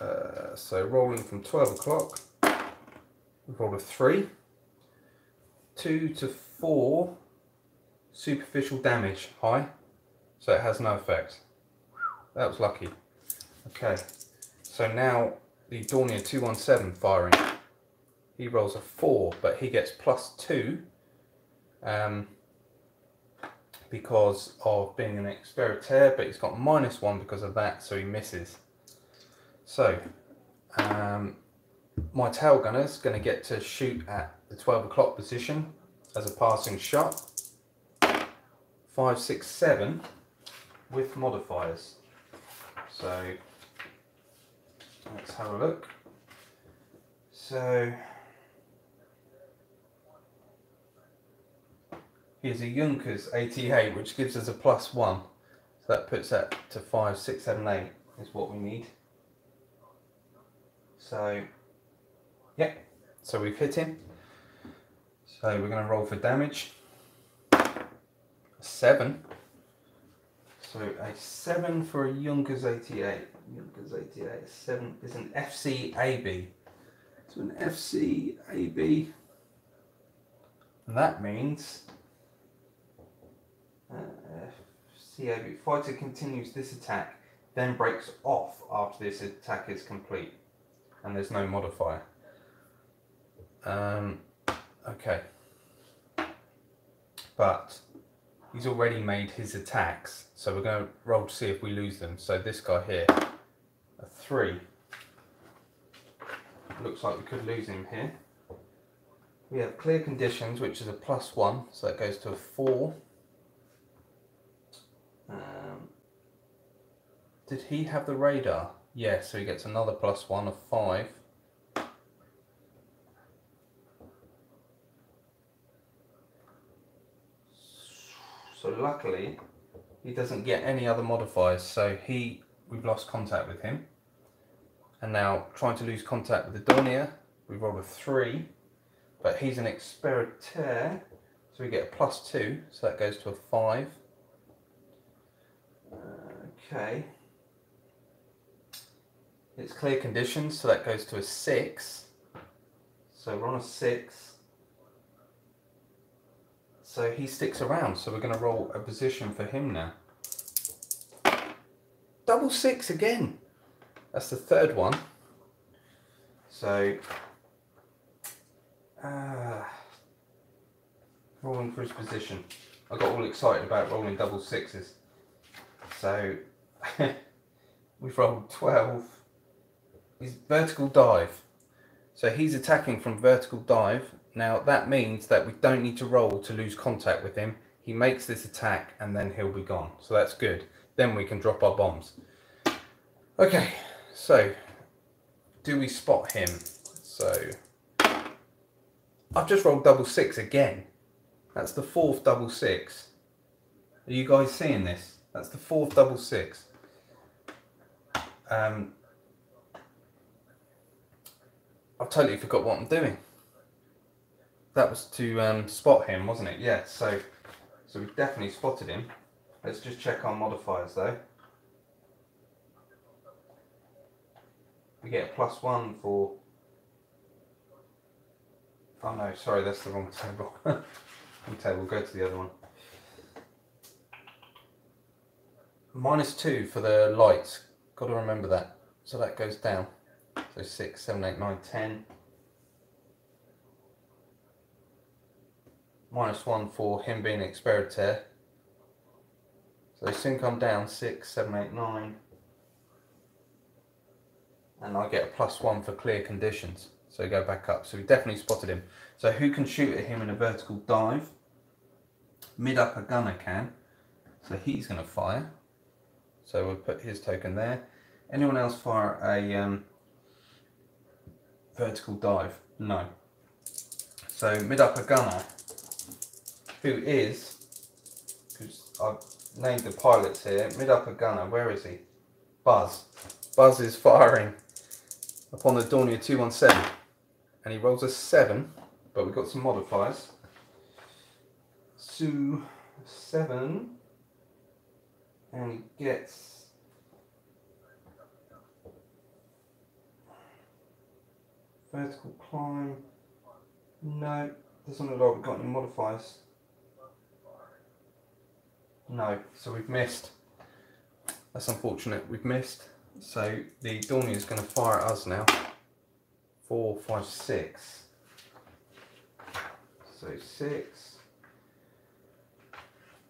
Uh, so rolling from 12 o'clock, we've rolled a 3 two to four superficial damage high, so it has no effect. That was lucky. Okay, so now the Dornier 217 firing. he rolls a four, but he gets plus two um, because of being an expérateur, but he's got minus one because of that, so he misses. So, um, my tail gunner is going to get to shoot at the 12 o'clock position as a passing shot. Five, six, seven with modifiers. So let's have a look. So here's a Junkers 88 which gives us a plus one. So that puts that to five, six, seven, eight is what we need. So yeah, so we've hit him. So we're going to roll for damage. seven. So a 7 for a Junkers 88. Junkers 88. 7 is an FCAB. So an FCAB. And that means uh, FCAB. Fighter continues this attack, then breaks off after this attack is complete. And there's no modifier. Um, okay. But he's already made his attacks. So we're going to roll to see if we lose them. So this guy here, a three. Looks like we could lose him here. We have clear conditions, which is a plus one, so that goes to a four. Um, did he have the radar? Yeah, so he gets another plus one of five. So luckily, he doesn't get any other modifiers. So he, we've lost contact with him. And now trying to lose contact with the Dornier, we roll a three, but he's an expérateur, so we get a plus two, so that goes to a five. Okay. It's clear conditions, so that goes to a six. So we're on a six. So he sticks around, so we're going to roll a position for him now. Double six again. That's the third one. So, uh, rolling for his position. I got all excited about rolling double sixes. So, we've rolled 12. He's vertical dive. So he's attacking from vertical dive now that means that we don't need to roll to lose contact with him. He makes this attack and then he'll be gone. So that's good. Then we can drop our bombs. Okay, so do we spot him? So I've just rolled double six again. That's the fourth double six. Are you guys seeing this? That's the fourth double six. Um, I've totally forgot what I'm doing that was to um, spot him, wasn't it? Yeah, so so we've definitely spotted him. Let's just check our modifiers though. We get a plus one for... Oh no, sorry, that's the wrong table. wrong table, we'll go to the other one. Minus two for the lights. Got to remember that. So that goes down. So six, seven, eight, nine, ten. minus 1 for him being expérateur. So soon come down 6, 7, 8, 9. And I get a plus 1 for clear conditions. So go back up. So we definitely spotted him. So who can shoot at him in a vertical dive? Mid upper gunner can. So he's going to fire. So we'll put his token there. Anyone else fire a um, vertical dive? No. So mid upper gunner who is, because I've named the pilots here, mid upper gunner, where is he? Buzz. Buzz is firing upon the Dornier 217 and he rolls a 7, but we've got some modifiers. So, 7, and he gets vertical climb. No, doesn't look like we've got any modifiers. No, so we've missed. That's unfortunate, we've missed. So the Dornier is going to fire at us now. Four, five, six. So six.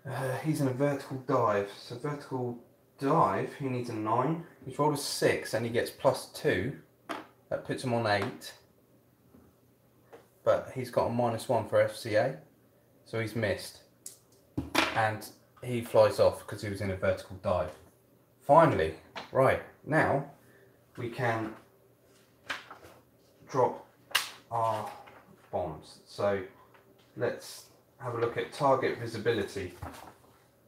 Uh, he's in a vertical dive. So vertical dive, he needs a nine. He's rolled a six and he gets plus two. That puts him on eight. But he's got a minus one for FCA. So he's missed. And he flies off because he was in a vertical dive. Finally, right, now we can drop our bombs. So let's have a look at target visibility.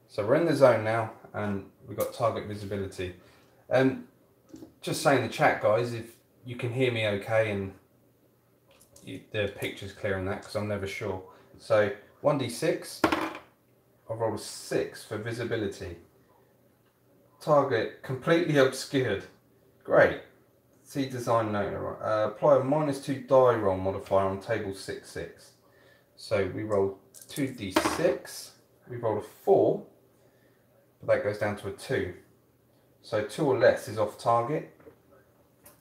So we're in the zone now and we've got target visibility. Um, just saying in the chat guys, if you can hear me okay and you, the picture's clear on that because I'm never sure. So 1d6, I've rolled a 6 for visibility. Target completely obscured. Great. See design note. Uh, apply a minus 2 die roll modifier on table 6 6. So we roll 2d6. We roll a 4. But that goes down to a 2. So 2 or less is off target.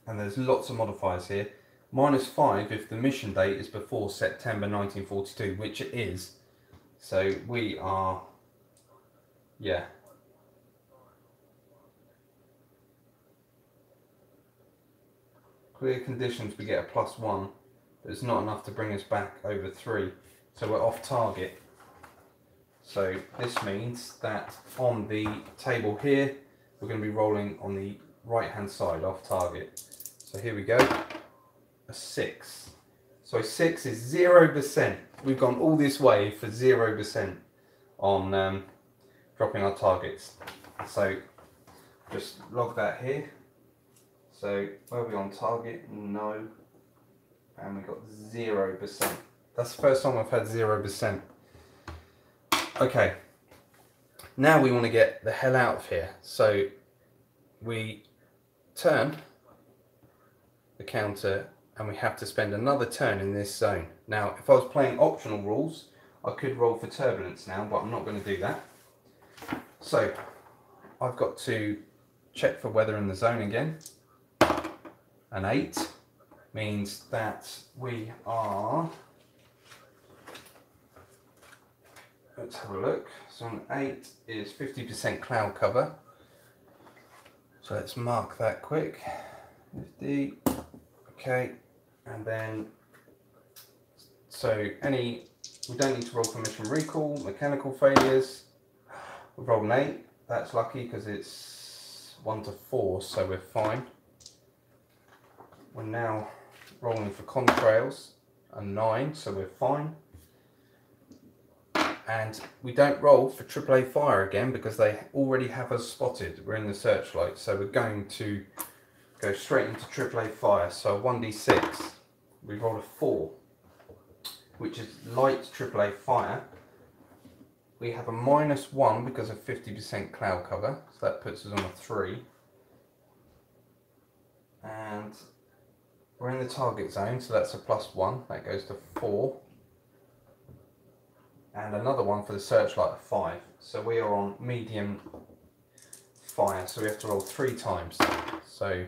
And there's lots of modifiers here. Minus 5 if the mission date is before September 1942, which it is. So we are, yeah, clear conditions we get a plus one but it's not enough to bring us back over three so we're off target so this means that on the table here we're going to be rolling on the right hand side off target so here we go a six so six is zero percent we've gone all this way for zero percent on um, dropping our targets so just log that here so were we on target? No. And we got 0%. That's the first time I've had 0%. Okay. Now we want to get the hell out of here. So we turn the counter and we have to spend another turn in this zone. Now, if I was playing optional rules, I could roll for turbulence now, but I'm not going to do that. So, I've got to check for weather in the zone again an 8 means that we are, let's have a look, so an 8 is 50% cloud cover, so let's mark that quick, 50, okay, and then, so any, we don't need to roll for mission recall, mechanical failures, we roll an 8, that's lucky because it's 1 to 4, so we're fine. We're now rolling for contrails, a 9, so we're fine. And we don't roll for AAA fire again because they already have us spotted. We're in the searchlight, so we're going to go straight into AAA fire. So 1d6, we roll a 4, which is light AAA fire. We have a minus 1 because of 50% cloud cover, so that puts us on a 3. And we're in the target zone, so that's a plus one. That goes to four. And another one for the searchlight of five. So we are on medium fire, so we have to roll three times. So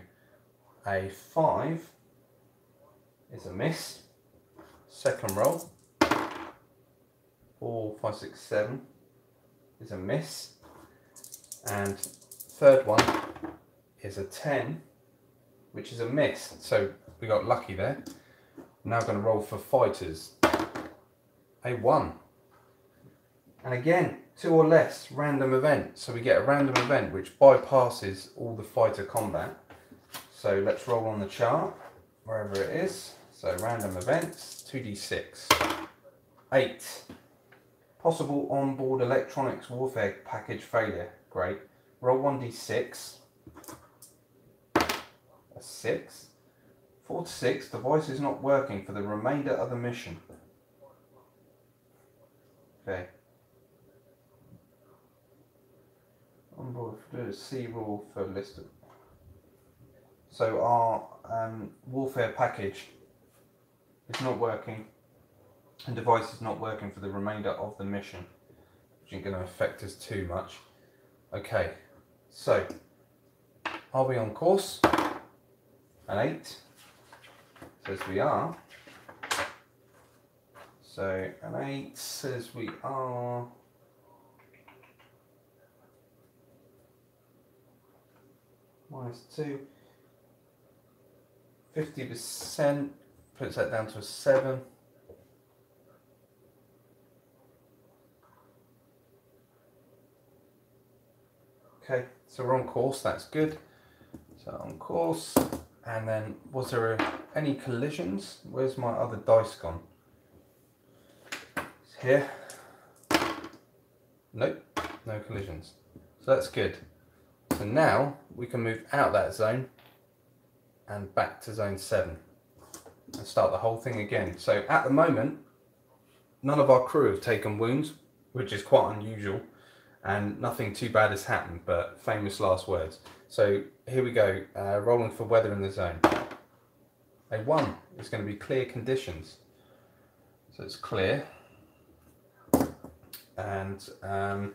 a five is a miss. Second roll, four, five, six, seven is a miss. And third one is a 10, which is a miss. So we got lucky there. now going to roll for fighters. A 1. And again, two or less random event. So we get a random event which bypasses all the fighter combat. So let's roll on the chart, wherever it is. So random events, 2d6. 8. Possible onboard electronics warfare package failure. Great. Roll 1d6. A 6. 4 to 6, the voice is not working for the remainder of the mission. Okay. On board for C rule for listed. So our um, warfare package is not working and device is not working for the remainder of the mission, which isn't going to affect us too much. Okay, so are we on course? An 8 says we are. So an 8 says we are minus 2. 50% puts that down to a 7. Okay, so we're on course, that's good. So on course, and then was there any collisions? Where's my other dice gone? It's here. Nope, no collisions. So that's good. So now we can move out that zone and back to zone 7 and start the whole thing again. So at the moment, none of our crew have taken wounds, which is quite unusual and nothing too bad has happened, but famous last words. So here we go, uh, rolling for weather in the zone. A 1 is going to be clear conditions. So it's clear. And um,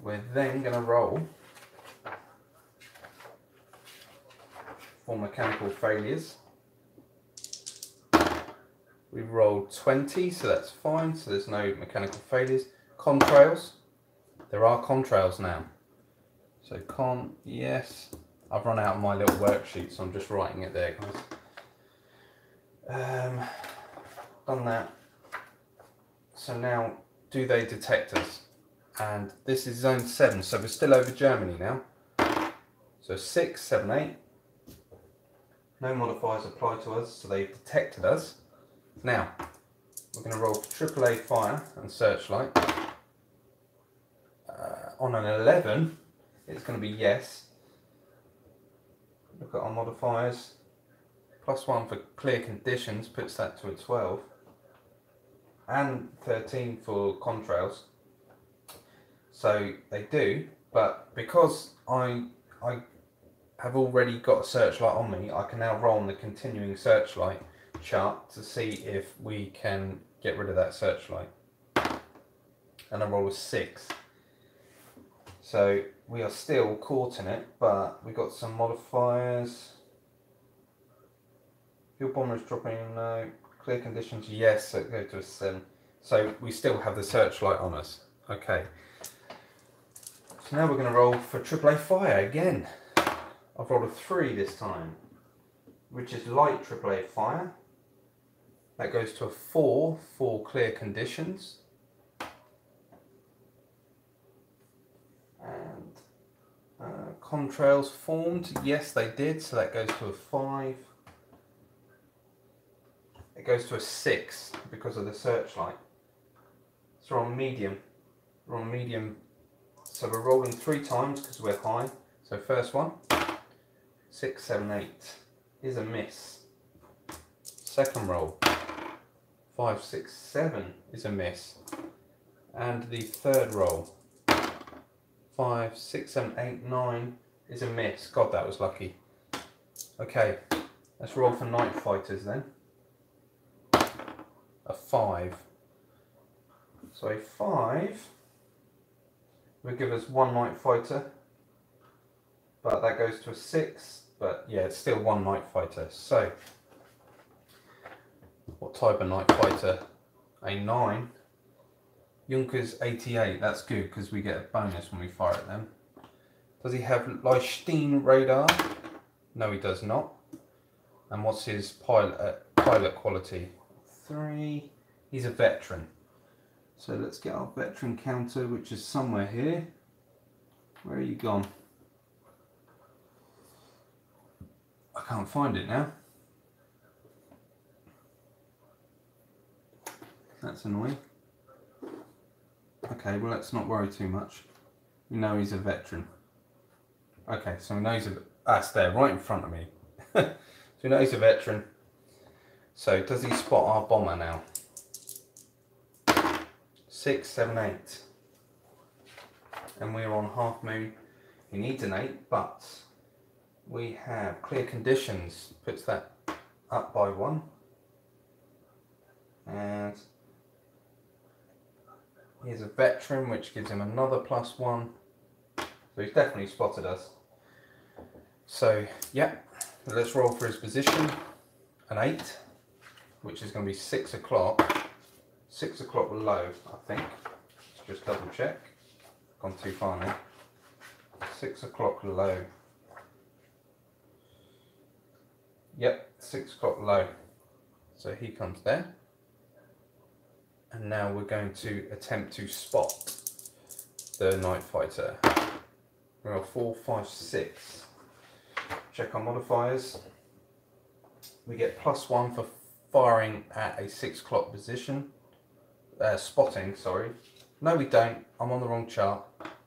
we're then going to roll for mechanical failures. We've rolled 20, so that's fine, so there's no mechanical failures. Contrails, there are contrails now. So con, yes. I've run out of my little worksheet, so I'm just writing it there, guys. Um, done that. So now, do they detect us? And this is zone 7, so we're still over Germany now. So 6, 7, 8. No modifiers apply to us, so they've detected us. Now, we're going to roll AAA fire and searchlight. Uh, on an 11, it's going to be yes. Look at our modifiers. Plus 1 for clear conditions puts that to a 12. And 13 for contrails. So they do, but because I I have already got a searchlight on me, I can now roll on the continuing searchlight chart to see if we can get rid of that searchlight. And I roll a 6. So we are still caught in it, but we got some modifiers. Fuel bomber is dropping no. Clear conditions, yes, so go to a 7. So we still have the searchlight on us. Okay. So now we're going to roll for AAA fire again. I've rolled a 3 this time, which is light AAA fire. That goes to a 4 for clear conditions. Uh, contrails formed, yes they did, so that goes to a 5. It goes to a 6 because of the searchlight. So we're on medium. We're on medium. So we're rolling three times because we're high. So first one, 6, 7, 8 is a miss. Second roll, 5, 6, 7 is a miss. And the third roll, five, six, seven, eight, nine is a miss. God, that was lucky. Okay, let's roll for night fighters then. A five. So a five will give us one night fighter, but that goes to a six. But yeah, it's still one night fighter. So, what type of night fighter? A nine Junkers 88, that's good because we get a bonus when we fire at them. Does he have Lichtenstein radar? No, he does not. And what's his pilot, uh, pilot quality? Three. He's a veteran. So let's get our veteran counter, which is somewhere here. Where are you gone? I can't find it now. That's annoying. Okay, well let's not worry too much. We know he's a veteran. Okay, so we know he's a... That's ah, there, right in front of me. so we know he's a veteran. So does he spot our bomber now? Six, seven, eight. And we're on half moon. He needs an eight, but we have clear conditions. Puts that up by one. And He's a veteran, which gives him another plus one. So he's definitely spotted us. So, yeah, let's roll for his position. An 8, which is going to be 6 o'clock. six o'clock low, I think. Let's just double check. Gone too far now. Six o'clock low. Yep, six o'clock low. So he comes there. And now we're going to attempt to spot the night fighter. We are four, five, six. Check our modifiers. We get plus one for firing at a six o'clock position. Uh, spotting, sorry. No, we don't. I'm on the wrong chart.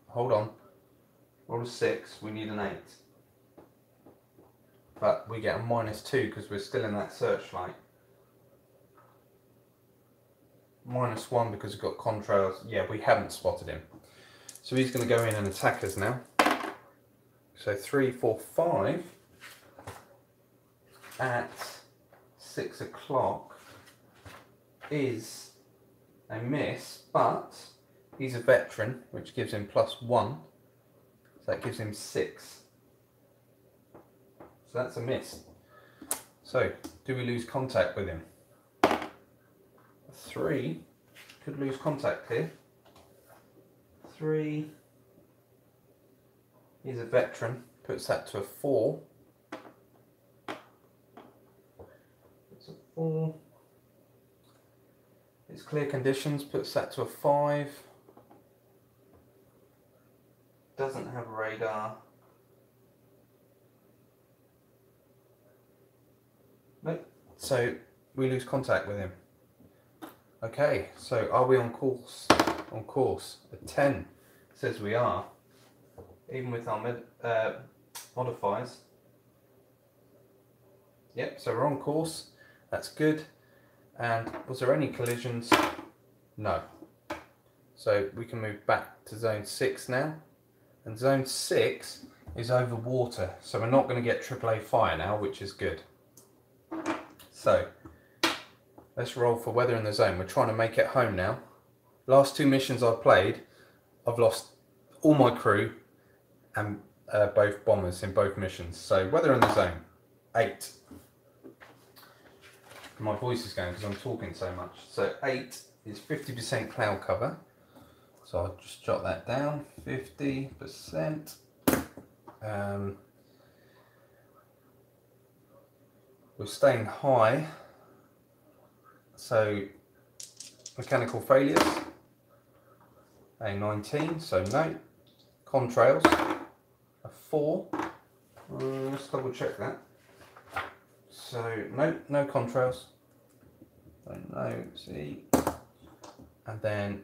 Hold on. Roll a six. We need an eight. But we get a minus two because we're still in that searchlight. Minus one because we've got contrails. Yeah, we haven't spotted him. So he's going to go in and attack us now. So three, four, five at six o'clock is a miss, but he's a veteran, which gives him plus one. So that gives him six. So that's a miss. So, do we lose contact with him? Three could lose contact here. Three. He's a veteran, puts that to a four. It's a four. It's clear conditions, puts that to a five. Doesn't have radar. Nope. So we lose contact with him. Okay, so are we on course? On course. A 10 says we are. Even with our med, uh, modifiers. Yep, so we're on course. That's good. And was there any collisions? No. So we can move back to zone 6 now. And zone 6 is over water. So we're not going to get AAA fire now, which is good. So, let's roll for weather in the zone. We're trying to make it home now. Last two missions I've played, I've lost all my crew and uh, both bombers in both missions. So, weather in the zone, eight. My voice is going because I'm talking so much. So, eight is 50% cloud cover. So, I'll just jot that down 50%. Um, we're staying high. So mechanical failures. A 19 so no. Contrails. A 4 uh, let's double check that. So no no contrails. No see. And then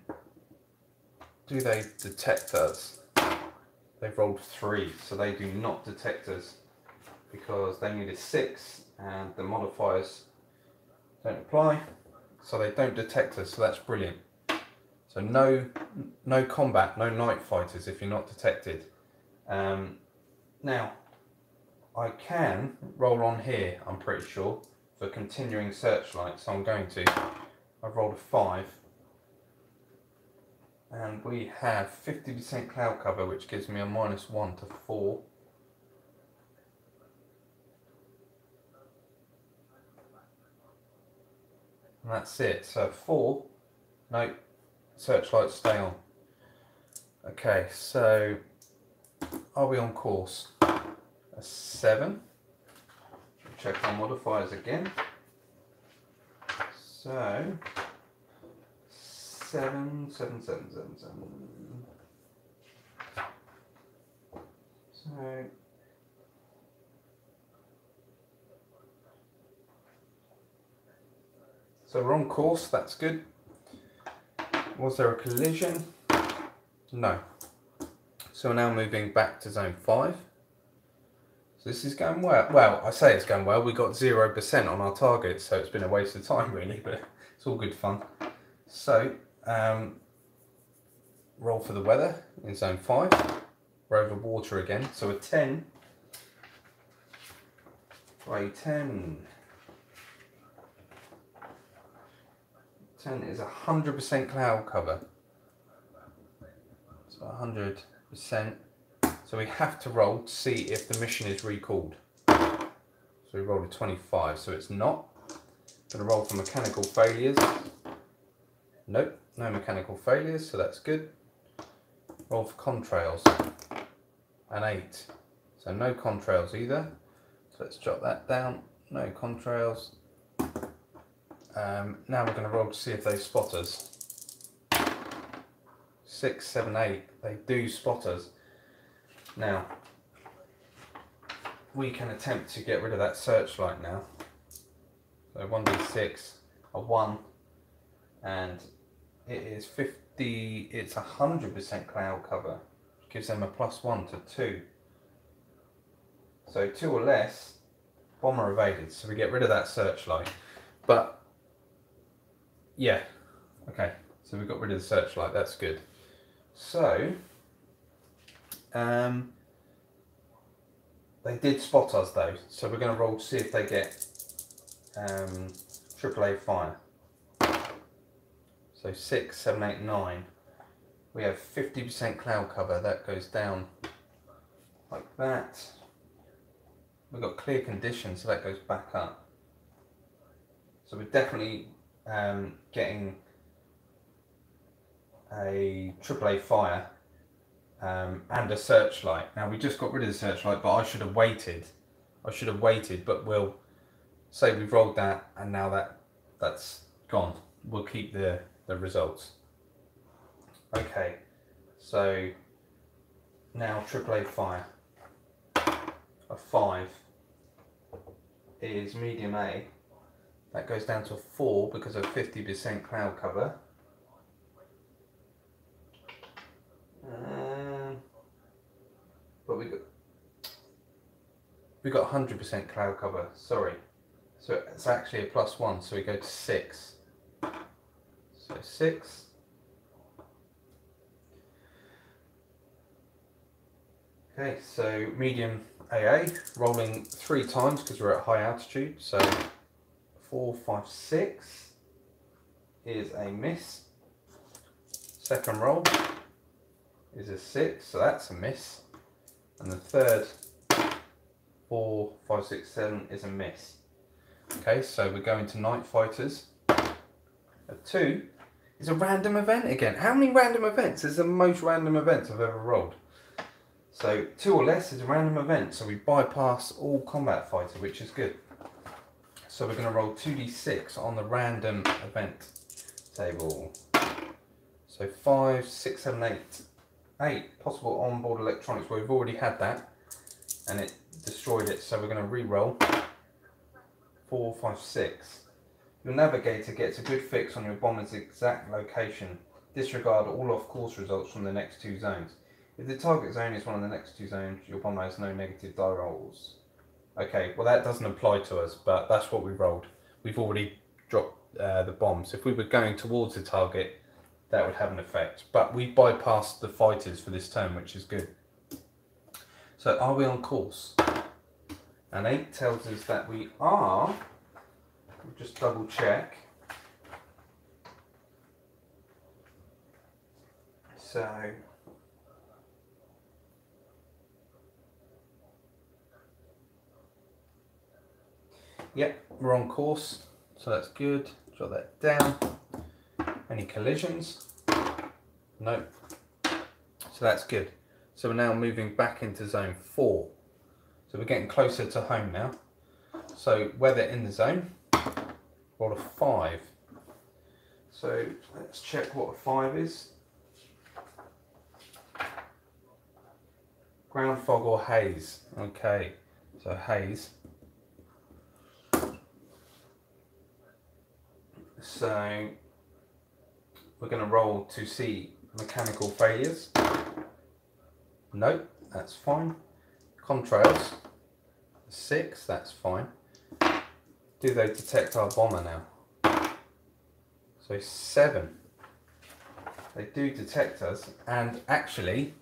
do they detect us? They've rolled 3 so they do not detect us because they need a 6 and the modifiers don't apply so they don't detect us so that's brilliant. So no no combat no night fighters if you're not detected. Um, now I can roll on here I'm pretty sure for continuing searchlight so I'm going to I've rolled a 5 and we have 50% cloud cover which gives me a minus 1 to 4 And that's it. So four, no, searchlights stay on. Okay, so are we on course? A seven. Check our modifiers again. So seven, seven, seven, seven, seven. So We're on course, that's good. Was there a collision? No. So we're now moving back to zone 5. So this is going well. Well, I say it's going well. We got 0% on our target, so it's been a waste of time really, but it's all good fun. So, um, roll for the weather in zone 5. We're over water again. So a 10. Try 10. 10 is 100% cloud cover. So 100%. So we have to roll to see if the mission is recalled. So we rolled a 25, so it's not. Gonna roll for mechanical failures. Nope, no mechanical failures, so that's good. Roll for contrails, an 8. So no contrails either. So let's jot that down. No contrails. Um, now we're going to roll to see if they spot us. Six, seven, eight. They do spot us. Now, we can attempt to get rid of that searchlight now. So 1d6, a 1, and it is 50, it's 100% cloud cover, which gives them a plus 1 to 2. So 2 or less, bomber evaded, so we get rid of that searchlight. But, yeah, okay, so we got rid of the searchlight, that's good. So, um, they did spot us though, so we're going to roll to see if they get um, AAA fire. So 6, 7, 8, 9. We have 50% cloud cover, that goes down like that. We've got clear conditions, so that goes back up. So we're definitely um, getting a AAA fire um, and a searchlight. Now we just got rid of the searchlight, but I should have waited. I should have waited, but we'll say we've rolled that and now that that's gone. We'll keep the, the results. Okay, so now AAA fire. A 5 is medium A. That goes down to a 4 because of 50% cloud cover. Um, but we got we got 100% cloud cover. Sorry, so it's actually a plus one. So we go to six. So six. Okay, so medium AA, rolling three times because we're at high altitude. So four, five, six is a miss. Second roll is a six, so that's a miss. And the third, four, five, six, seven is a miss. Okay, so we're going to Night Fighters. A two is a random event again. How many random events? Is the most random events I've ever rolled. So two or less is a random event, so we bypass all combat fighter, which is good. So we're going to roll 2d6 on the random event table. So 5, 6, 7, 8. 8 possible onboard electronics. We've already had that and it destroyed it. So we're going to re-roll. Four, five, six. Your navigator gets a good fix on your bomber's exact location. Disregard all off-course results from the next two zones. If the target zone is one of the next two zones, your bomber has no negative die rolls. Okay, well that doesn't apply to us, but that's what we rolled. We've already dropped uh, the bombs. If we were going towards the target, that would have an effect. But we bypassed the fighters for this turn, which is good. So are we on course? And 8 tells us that we are. We'll just double check. So Yep, we're on course, so that's good. Jot that down. Any collisions? No. So that's good. So we're now moving back into zone four. So we're getting closer to home now. So weather in the zone, roll a five. So let's check what a five is. Ground fog or haze. Okay, so haze. So we're going to roll to see mechanical failures. Nope, that's fine. Contrails, six, that's fine. Do they detect our bomber now? So seven. They do detect us, and actually,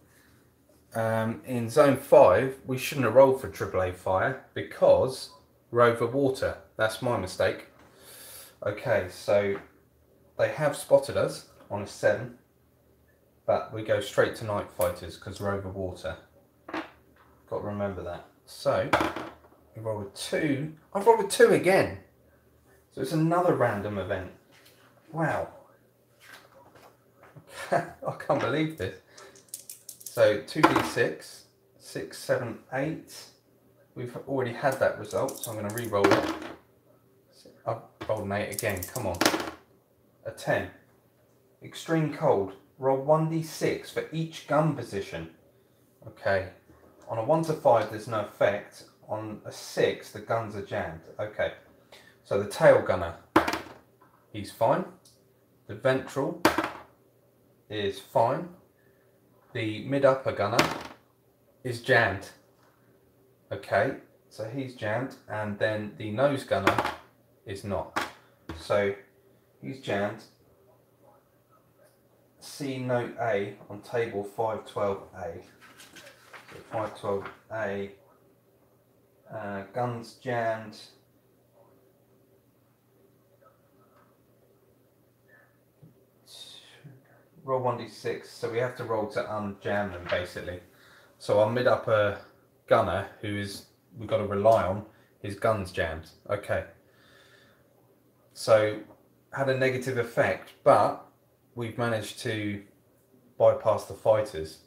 um, in zone five, we shouldn't have rolled for AAA fire because we're over water. That's my mistake. Okay, so they have spotted us on a 7, but we go straight to night fighters because we're over water. Got to remember that. So, we roll with 2. I've rolled with 2 again. So it's another random event. Wow. I can't believe this. So 2d6, 6, 7, 8. We've already had that result, so I'm going to re-roll it. An 8 again, come on. A 10. Extreme cold. Roll 1d6 for each gun position. Okay. On a 1 to 5, there's no effect. On a 6, the guns are jammed. Okay. So the tail gunner, he's fine. The ventral is fine. The mid-upper gunner is jammed. Okay, so he's jammed. And then the nose gunner is not. So he's jammed. C note A on table 512A. So 512A, uh, guns jammed. Roll 1d6, so we have to roll to unjam them basically. So our mid upper gunner, who is we've got to rely on, his gun's jammed. Okay. So had a negative effect, but we've managed to bypass the fighters.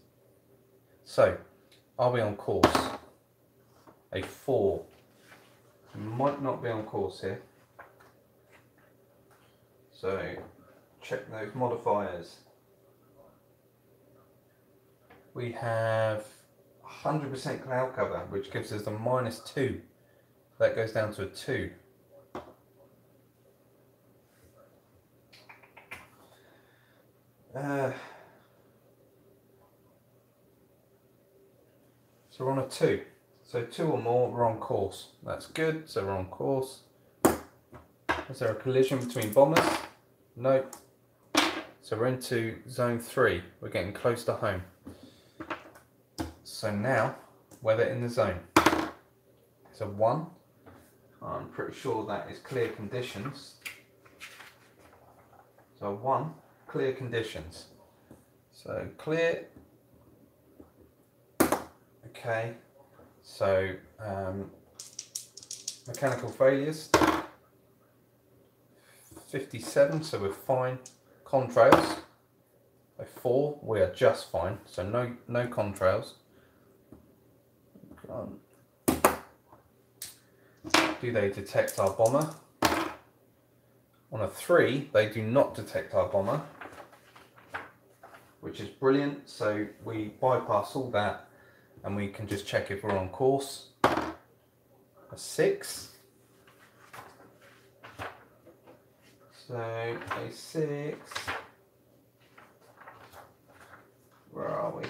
So, are we on course? A four. Might not be on course here. So, check those modifiers. We have 100% cloud cover, which gives us a minus two. That goes down to a two. Uh, so we're on a two. So two or more, we're on course. That's good, so we're on course. Is there a collision between bombers? No. So we're into zone three. We're getting close to home. So now, weather in the zone. It's a one. I'm pretty sure that is clear conditions. So one clear conditions. So clear. Okay. So um, mechanical failures. 57, so we're fine. Contrails. A four, we are just fine. So no no contrails. Do they detect our bomber? On a three, they do not detect our bomber which is brilliant. So we bypass all that and we can just check if we're on course. A six. So a six. Where are we?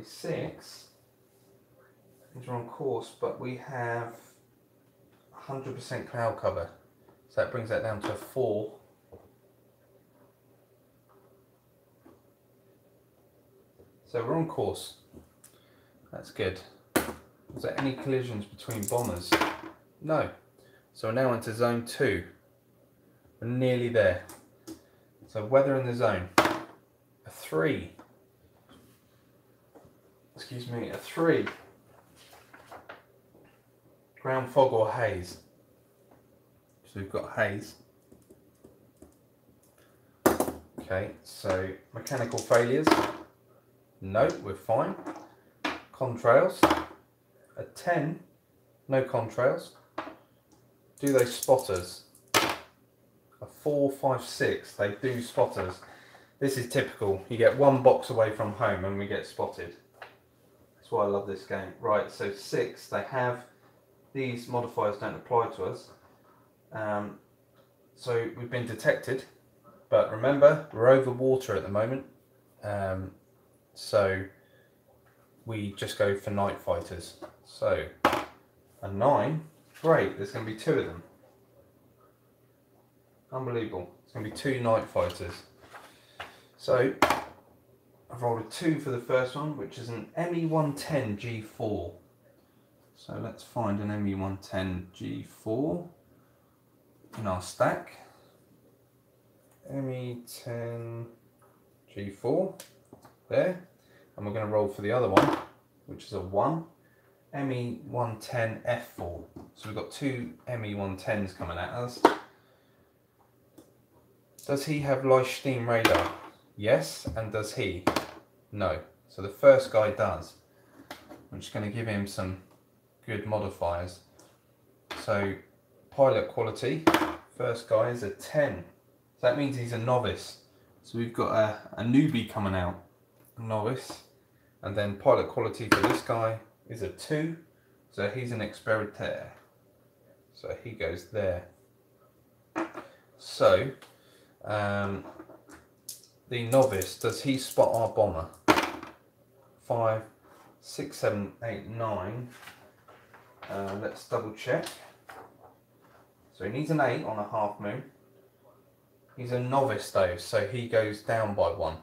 A six. These are on course, but we have 100% cloud cover. So that brings that down to a four. So we're on course. That's good. Was there any collisions between bombers? No. So we're now into zone two. We're nearly there. So weather in the zone. A three. Excuse me, a three. Ground fog or haze. So we've got haze. Okay, so mechanical failures. No, we're fine. Contrails. A 10. No contrails. Do they spotters? A 4, 5, 6. They do spotters. This is typical. You get one box away from home and we get spotted. That's why I love this game. Right, so 6. They have... These modifiers don't apply to us. Um, so we've been detected. But remember, we're over water at the moment. Um, so we just go for night fighters. So a nine, great, there's going to be two of them. Unbelievable. It's going to be two night fighters. So I've rolled a two for the first one, which is an ME110 G4. So let's find an ME110 G4 in our stack. ME10 G4 there. And we're going to roll for the other one, which is a 1. ME110 F4. So we've got two ME110s coming at us. Does he have Lichtenstein radar? Yes. And does he? No. So the first guy does. I'm just going to give him some good modifiers. So pilot quality, first guy is a 10. So that means he's a novice. So we've got a, a newbie coming out, novice. And then pilot quality for this guy is a 2. So he's an experiteur. So he goes there. So, um, the novice, does he spot our bomber? Five, six, seven, eight, nine. Uh, let's double check. So he needs an 8 on a half moon. He's a novice though, so he goes down by one.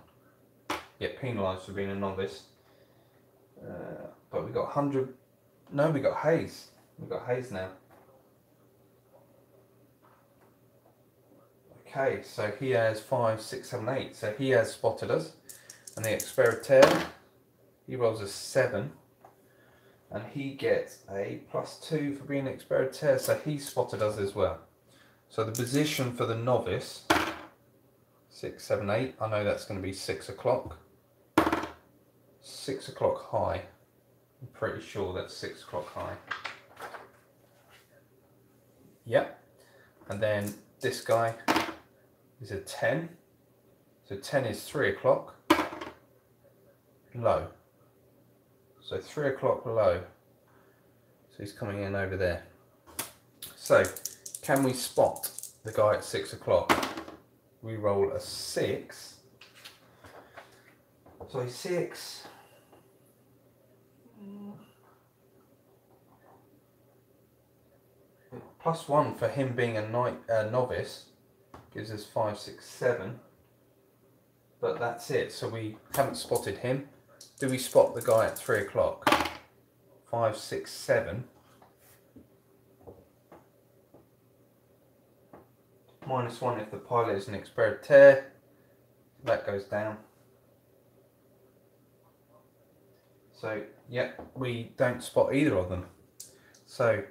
Get penalised for being a novice. Uh, but we got 100. No, we got haze. We got haze now. Okay, so he has five, six, seven, eight. So he has spotted us. And the Experiteur, he rolls a 7 and he gets a plus two for being an experiteur, so he spotted us as well. So the position for the novice, six, seven, eight, I know that's going to be six o'clock. Six o'clock high. I'm pretty sure that's six o'clock high. Yep. And then this guy is a 10. So 10 is three o'clock. Low. So three o'clock low. So he's coming in over there. So can we spot the guy at six o'clock? We roll a six. So six. Plus one for him being a novice gives us five, six, seven. But that's it. So we haven't spotted him. Do we spot the guy at three o'clock? Five, six, seven. Minus one if the pilot is an experiteur. That goes down. So, yeah, we don't spot either of them. So,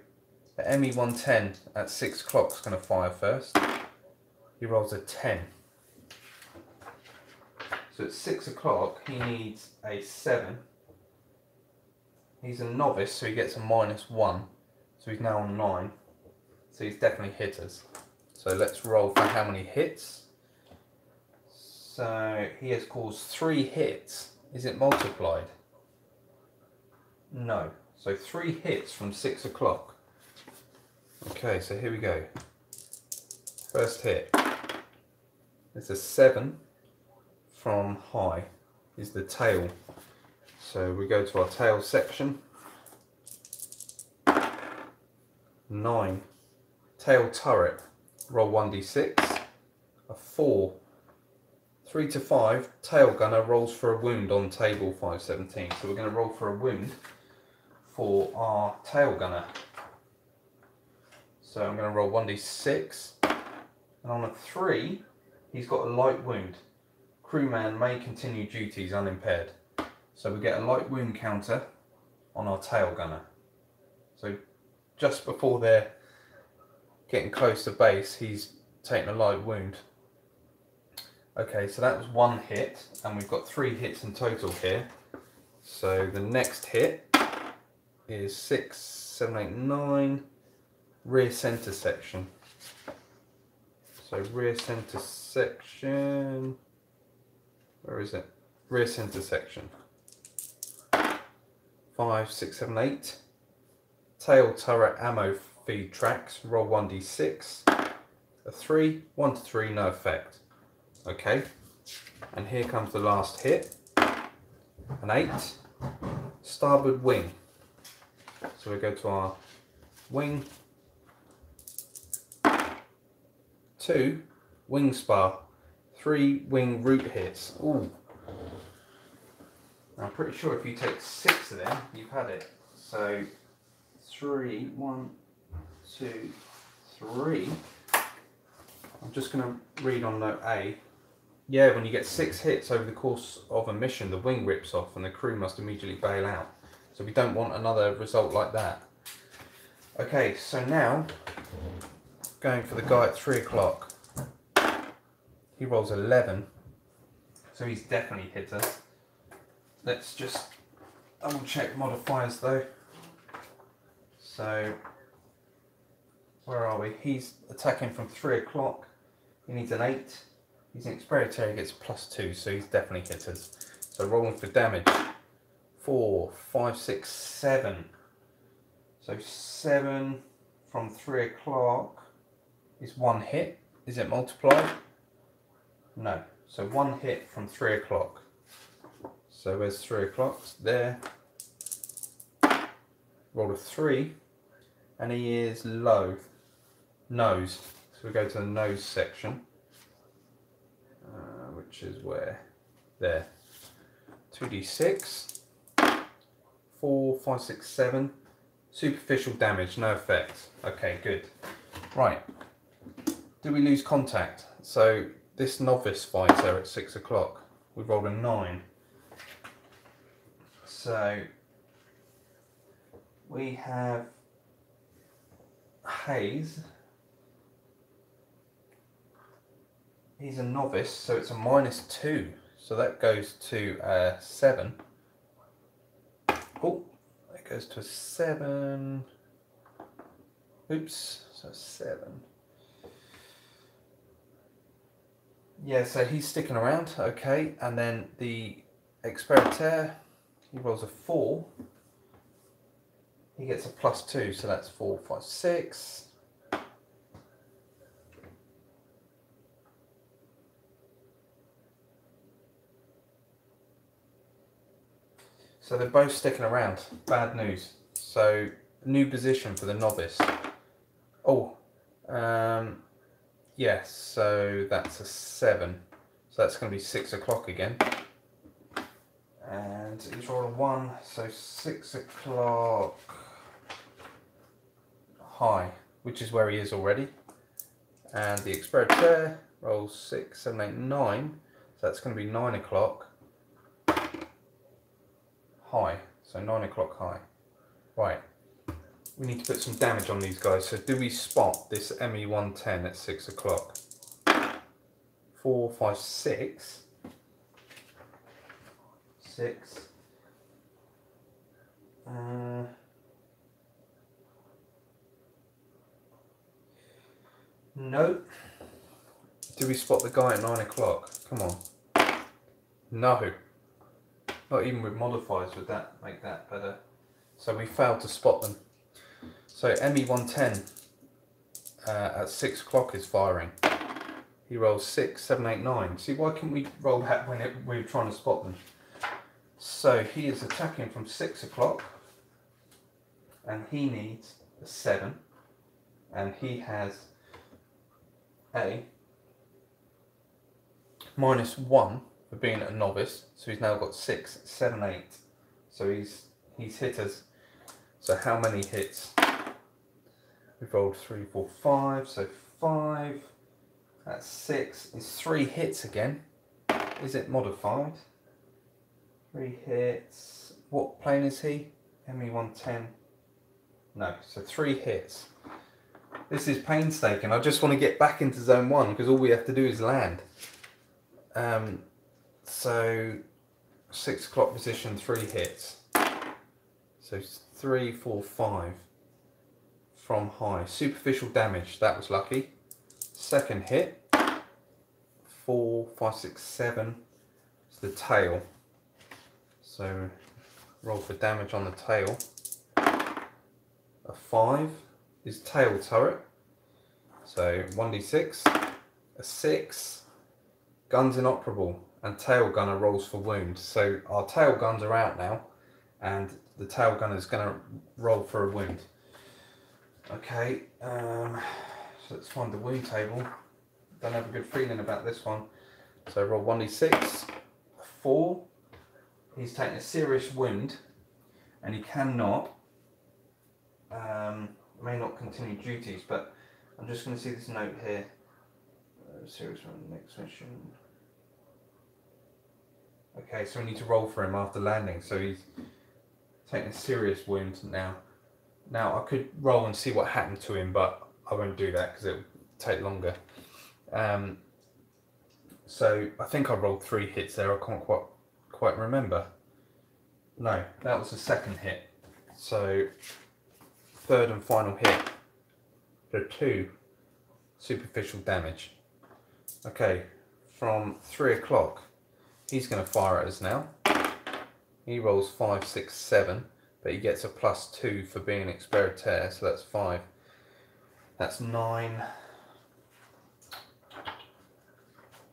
the ME110 at 6 o'clock is going to fire first. He rolls a 10. So at six o'clock, he needs a seven. He's a novice, so he gets a minus one. So he's now on nine. So he's definitely hitters. So let's roll for how many hits. So he has caused three hits. Is it multiplied? No. So three hits from six o'clock. Okay, so here we go. First hit. It's a seven from high is the tail. So we go to our tail section. Nine. Tail turret. Roll 1d6. A four. Three to five. Tail gunner rolls for a wound on table 517. So we're going to roll for a wound for our tail gunner. So I'm going to roll 1d6. And on a three, he's got a light wound crewman may continue duties unimpaired. So we get a light wound counter on our tail gunner. So just before they're getting close to base, he's taken a light wound. Okay, so that was one hit, and we've got three hits in total here. So the next hit is six, seven, eight, nine, rear center section. So rear center section. Where is it? Rear center section. Five, six, seven, eight. Tail turret ammo feed tracks. Roll 1d6. A 3. 1 to 3, no effect. Okay. And here comes the last hit. An 8. Starboard wing. So we go to our wing. 2. Wing spar three wing root hits. Ooh. I'm pretty sure if you take six of them, you've had it. So three, one, two, three. I'm just going to read on note A. Yeah, when you get six hits over the course of a mission, the wing rips off and the crew must immediately bail out. So we don't want another result like that. Okay, so now, going for the guy at three o'clock. He rolls 11. So he's definitely hit us. Let's just double check modifiers though. So, where are we? He's attacking from 3 o'clock. He needs an 8. He's an expiatory, he gets plus 2, so he's definitely hit us. So rolling for damage. Four, five, six, seven. So 7 from 3 o'clock is one hit. Is it multiplied? No. So one hit from 3 o'clock. So where's 3 o'clock? There. Roll a 3 and he is low, nose. So we go to the nose section, uh, which is where, there. 2d6, 4, 5, 6, 7. Superficial damage, no effect. Okay, good. Right. Do we lose contact? So this novice fighter at 6 o'clock, we rolled a 9. So we have haze. He's a novice, so it's a minus two. So that goes to uh, seven. Oh, that goes to a seven. Oops, so seven. Yeah, so he's sticking around, okay. And then the Experateur, he rolls a four. He gets a plus two, so that's four, five, six. So they're both sticking around. Bad news. So new position for the novice. Oh, um, yes. So that's a seven. So that's going to be six o'clock again and he's rolling one, so six o'clock high, which is where he is already. And the Expert chair rolls six, seven, eight, nine. So that's going to be nine o'clock high. So nine o'clock high. Right. We need to put some damage on these guys. So do we spot this ME110 at six o'clock? Four, five, six. Six. Uh, No. Do we spot the guy at nine o'clock? Come on. No. Not even with modifiers would that make that better. So we failed to spot them. So ME110 uh, at six o'clock is firing. He rolls six, seven, eight, nine. See, why can't we roll that when it, we're trying to spot them? So he is attacking from six o'clock and he needs a seven and he has a minus one for being a novice. So he's now got six, seven, eight. So he's he's hit us. So how many hits? We've rolled three, four, five. So five. That's six. It's three hits again. Is it modified? Three hits. What plane is he? ME110. No, so three hits. This is painstaking. I just want to get back into zone one because all we have to do is land. Um, so six o'clock position, three hits. So three, four, five from high. Superficial damage, that was lucky. Second hit, four, five, six, seven. It's the tail. So roll for damage on the tail. A five is tail turret. So 1d6, a 6, guns inoperable, and tail gunner rolls for wound. So our tail guns are out now, and the tail gunner is going to roll for a wound. Okay, um, so let's find the wound table. Don't have a good feeling about this one. So roll 1d6, 4. He's taken a serious wound, and he cannot um, may not continue duties, but I'm just going to see this note here. Uh, serious one, next mission. Okay, so we need to roll for him after landing. So he's taking a serious wound now. Now I could roll and see what happened to him, but I won't do that because it will take longer. Um, So I think I rolled three hits there. I can't quite quite remember. No, that was the second hit. So third and final hit. There are two superficial damage. Okay, from three o'clock, he's going to fire at us now. He rolls five, six, seven, but he gets a plus two for being an experiteur, so that's five. That's nine.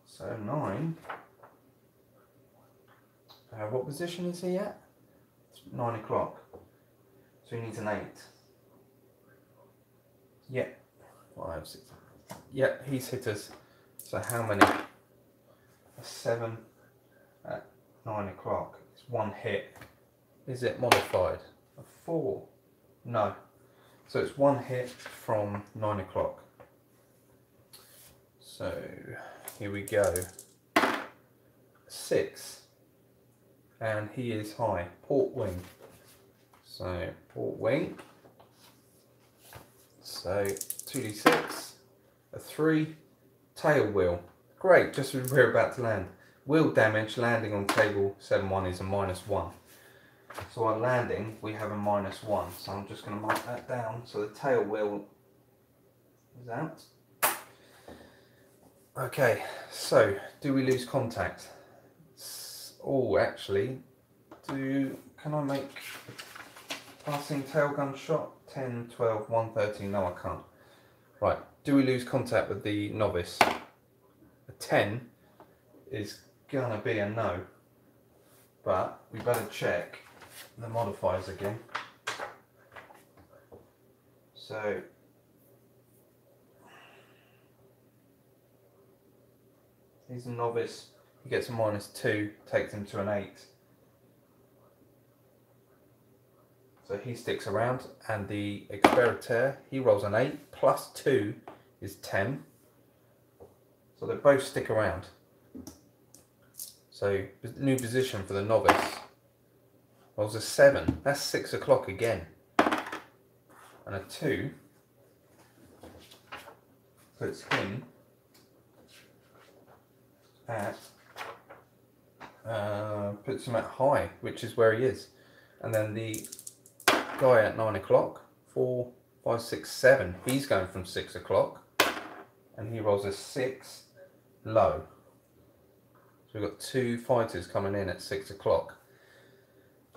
So nine. Uh, what position is he at? It's nine o'clock. So he needs an eight. Yep. Five, six. Yep, he's hit us. So how many? A seven at nine o'clock. It's one hit. Is it modified? A four? No. So it's one hit from nine o'clock. So here we go. Six. And he is high. Port wing. So port wing. So 2d6. A 3. Tail wheel. Great, just we're about to land. Wheel damage landing on table 7-1 is a minus 1. So on landing, we have a minus one. So I'm just going to mark that down. So the tail wheel is out. Okay, so do we lose contact? Oh, actually, do can I make passing tail gun shot? 10, 12, 113. No, I can't. Right, do we lose contact with the novice? A 10 is gonna be a no, but we better check the modifiers again. So he's a novice, he gets a minus two, takes him to an eight. So he sticks around and the experiteur, he rolls an eight, plus two is 10. So they both stick around. So new position for the novice. Rolls a 7. That's 6 o'clock again. And a 2 puts him at uh, puts him at high, which is where he is. And then the guy at 9 o'clock, 4, 5, 6, 7, he's going from 6 o'clock. And he rolls a 6 low. So we've got two fighters coming in at 6 o'clock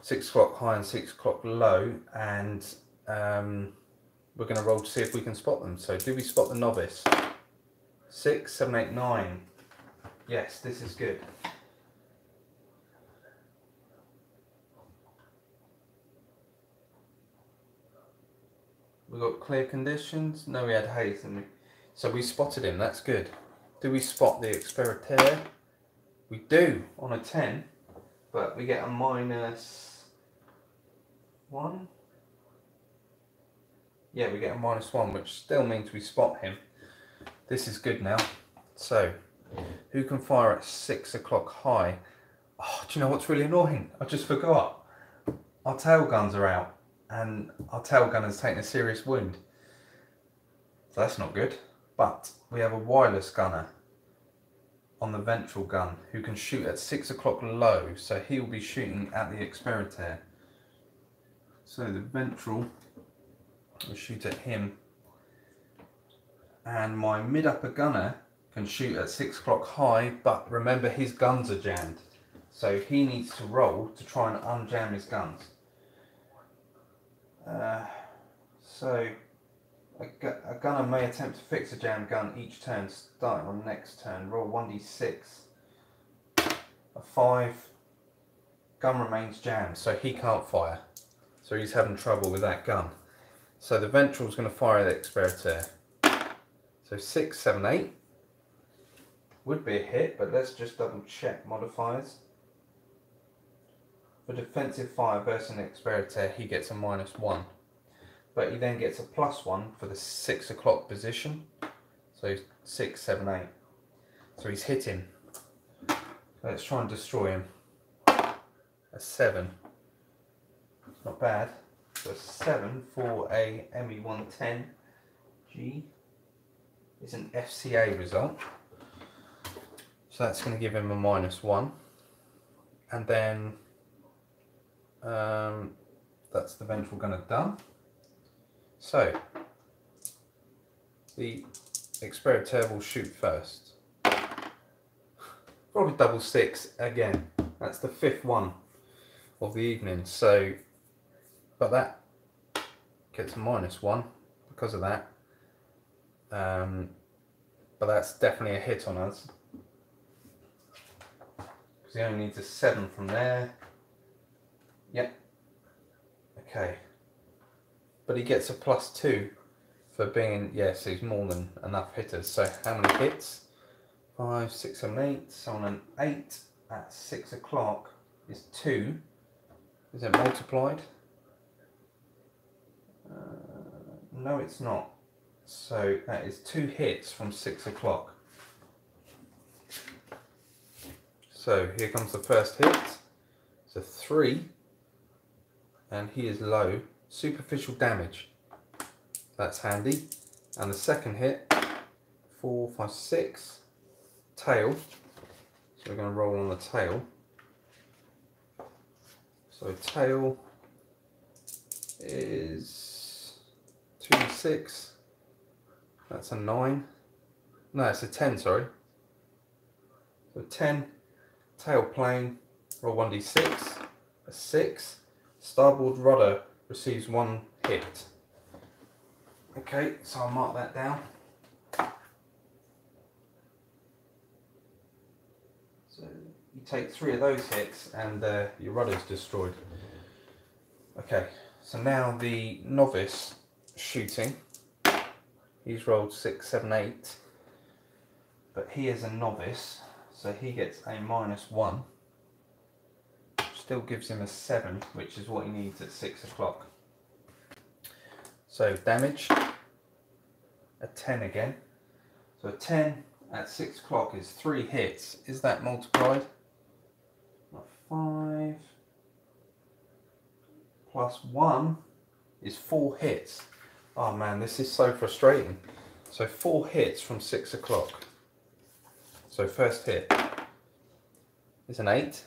six o'clock high and six o'clock low, and um, we're going to roll to see if we can spot them. So, do we spot the novice? Six, seven, eight, nine. Yes, this is good. We got clear conditions. No, we had haze, and we, so we spotted him. That's good. Do we spot the experiteur? We do on a ten, but we get a minus one. Yeah, we get a minus one, which still means we spot him. This is good now. So, who can fire at six o'clock high? Oh, do you know what's really annoying? I just forgot. Our tail guns are out, and our tail gunner's taken a serious wound. So that's not good. But we have a wireless gunner on the ventral gun who can shoot at six o'clock low, so he'll be shooting at the experiteur. So the ventral, will shoot at him. And my mid upper gunner can shoot at six o'clock high, but remember his guns are jammed. So he needs to roll to try and unjam his guns. Uh, so a, gu a, gunner may attempt to fix a jammed gun each turn, starting on next turn. Roll 1d6. A 5. Gun remains jammed, so he can't fire. So he's having trouble with that gun. So the ventral is going to fire the experiteur. So six, seven, eight would be a hit, but let's just double check modifiers. For defensive fire versus an experiteur, he gets a minus one. But he then gets a plus one for the six o'clock position. So six, seven, eight. So he's hitting. Let's try and destroy him. A seven not bad. So 7 for a ME110G is an FCA result. So that's going to give him a minus one. And then um, that's the ventral gunner done. So the experator will shoot first. Probably double six again. That's the fifth one of the evening. So, but that gets minus one because of that. Um, but that's definitely a hit on us. Because he only needs a seven from there. Yep. Okay. But he gets a plus two for being, yes, he's more than enough hitters. So how many hits? Five, six, seven, eight. So on an eight at six o'clock is two. Is it multiplied? Uh, no, it's not. So that is two hits from six o'clock. So here comes the first hit. It's a three. And he is low. Superficial damage. That's handy. And the second hit, four, five, six. Tail. So we're going to roll on the tail. So tail is two, six. That's a 9. No, it's a 10, sorry. So 10, tail plane, roll 1d6, a 6. Starboard rudder receives one hit. Okay, so I'll mark that down. So you take three of those hits and uh, your rudder's destroyed. Okay, so now the novice shooting. He's rolled six, seven, eight. But he is a novice, so he gets a minus one. Still gives him a seven, which is what he needs at six o'clock. So damage, a 10 again. So a 10 at six o'clock is three hits. Is that multiplied? Five plus one is four hits. Oh man, this is so frustrating. So four hits from six o'clock. So first hit is an eight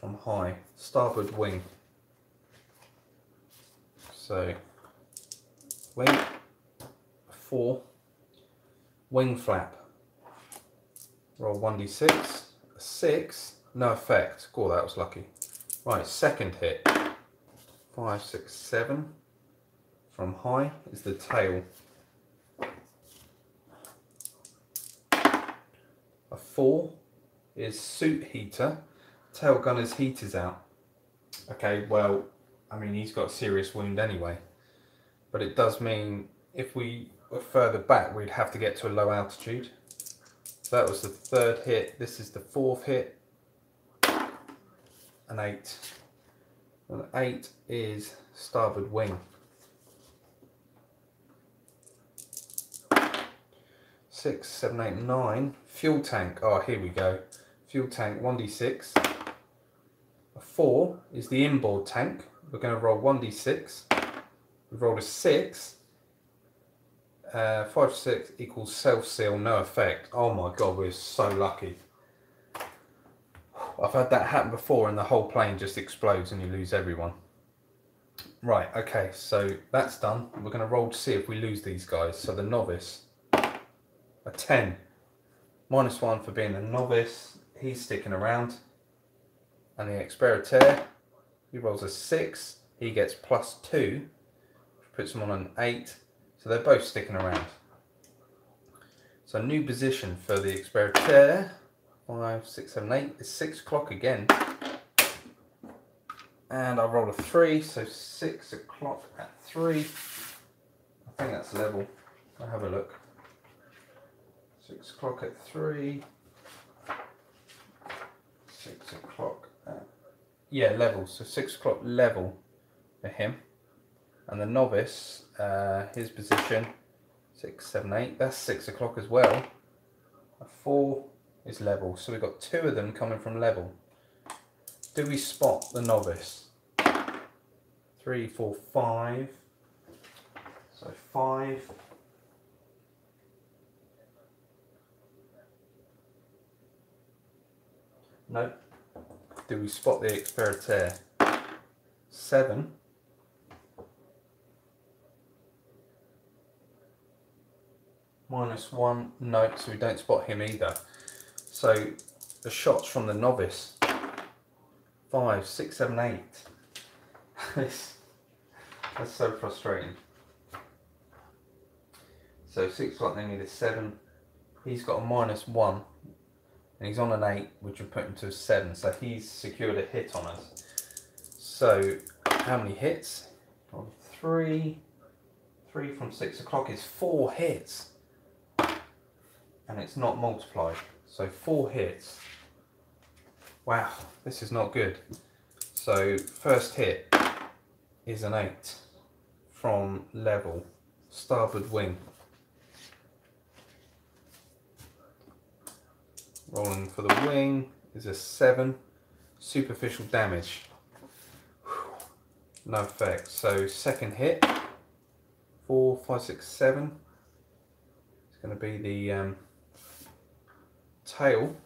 from high, starboard wing. So wing, four, wing flap. Roll 1d6, a six, no effect. Oh, that was lucky. Right, second hit. Five, six, seven from high is the tail. A four is suit heater. Tail gunner's heat is out. Okay, well, I mean, he's got a serious wound anyway. But it does mean if we were further back, we'd have to get to a low altitude. So that was the third hit. This is the fourth hit. An eight. An eight is starboard wing. Six, seven, eight, nine. Fuel tank. Oh, here we go. Fuel tank, 1d6. A 4 is the inboard tank. We're going to roll 1d6. We've rolled a 6. Uh, 5, 6 equals self-seal, no effect. Oh my god, we're so lucky. I've had that happen before and the whole plane just explodes and you lose everyone. Right, okay, so that's done. We're going to roll to see if we lose these guys. So the novice a 10. Minus 1 for being a novice. He's sticking around. And the Experator, he rolls a 6. He gets plus 2, which puts him on an 8. So they're both sticking around. So new position for the Experator. 5, 6, 7, 8 is 6 o'clock again. And I roll a 3, so 6 o'clock at 3. I think that's level. I'll have a look. Six o'clock at three. Six o'clock at, yeah, level. So six o'clock level for him. And the novice, uh, his position, six, seven, eight, that's six o'clock as well. A four is level. So we've got two of them coming from level. Do we spot the novice? Three, four, five. So five No. Do we spot the Experiteur? Seven. Minus one. No, so we don't spot him either. So the shots from the novice. Five, six, seven, eight. this, that's so frustrating. So six o'clock they need a seven. He's got a minus one. And he's on an eight, which would put him to a seven. So he's secured a hit on us. So how many hits? Three. Three from six o'clock is four hits. And it's not multiplied. So four hits. Wow, this is not good. So first hit is an eight from level starboard wing. Rolling for the wing is a seven. Superficial damage. No effect. So second hit, four, five, six, seven. It's going to be the um, tail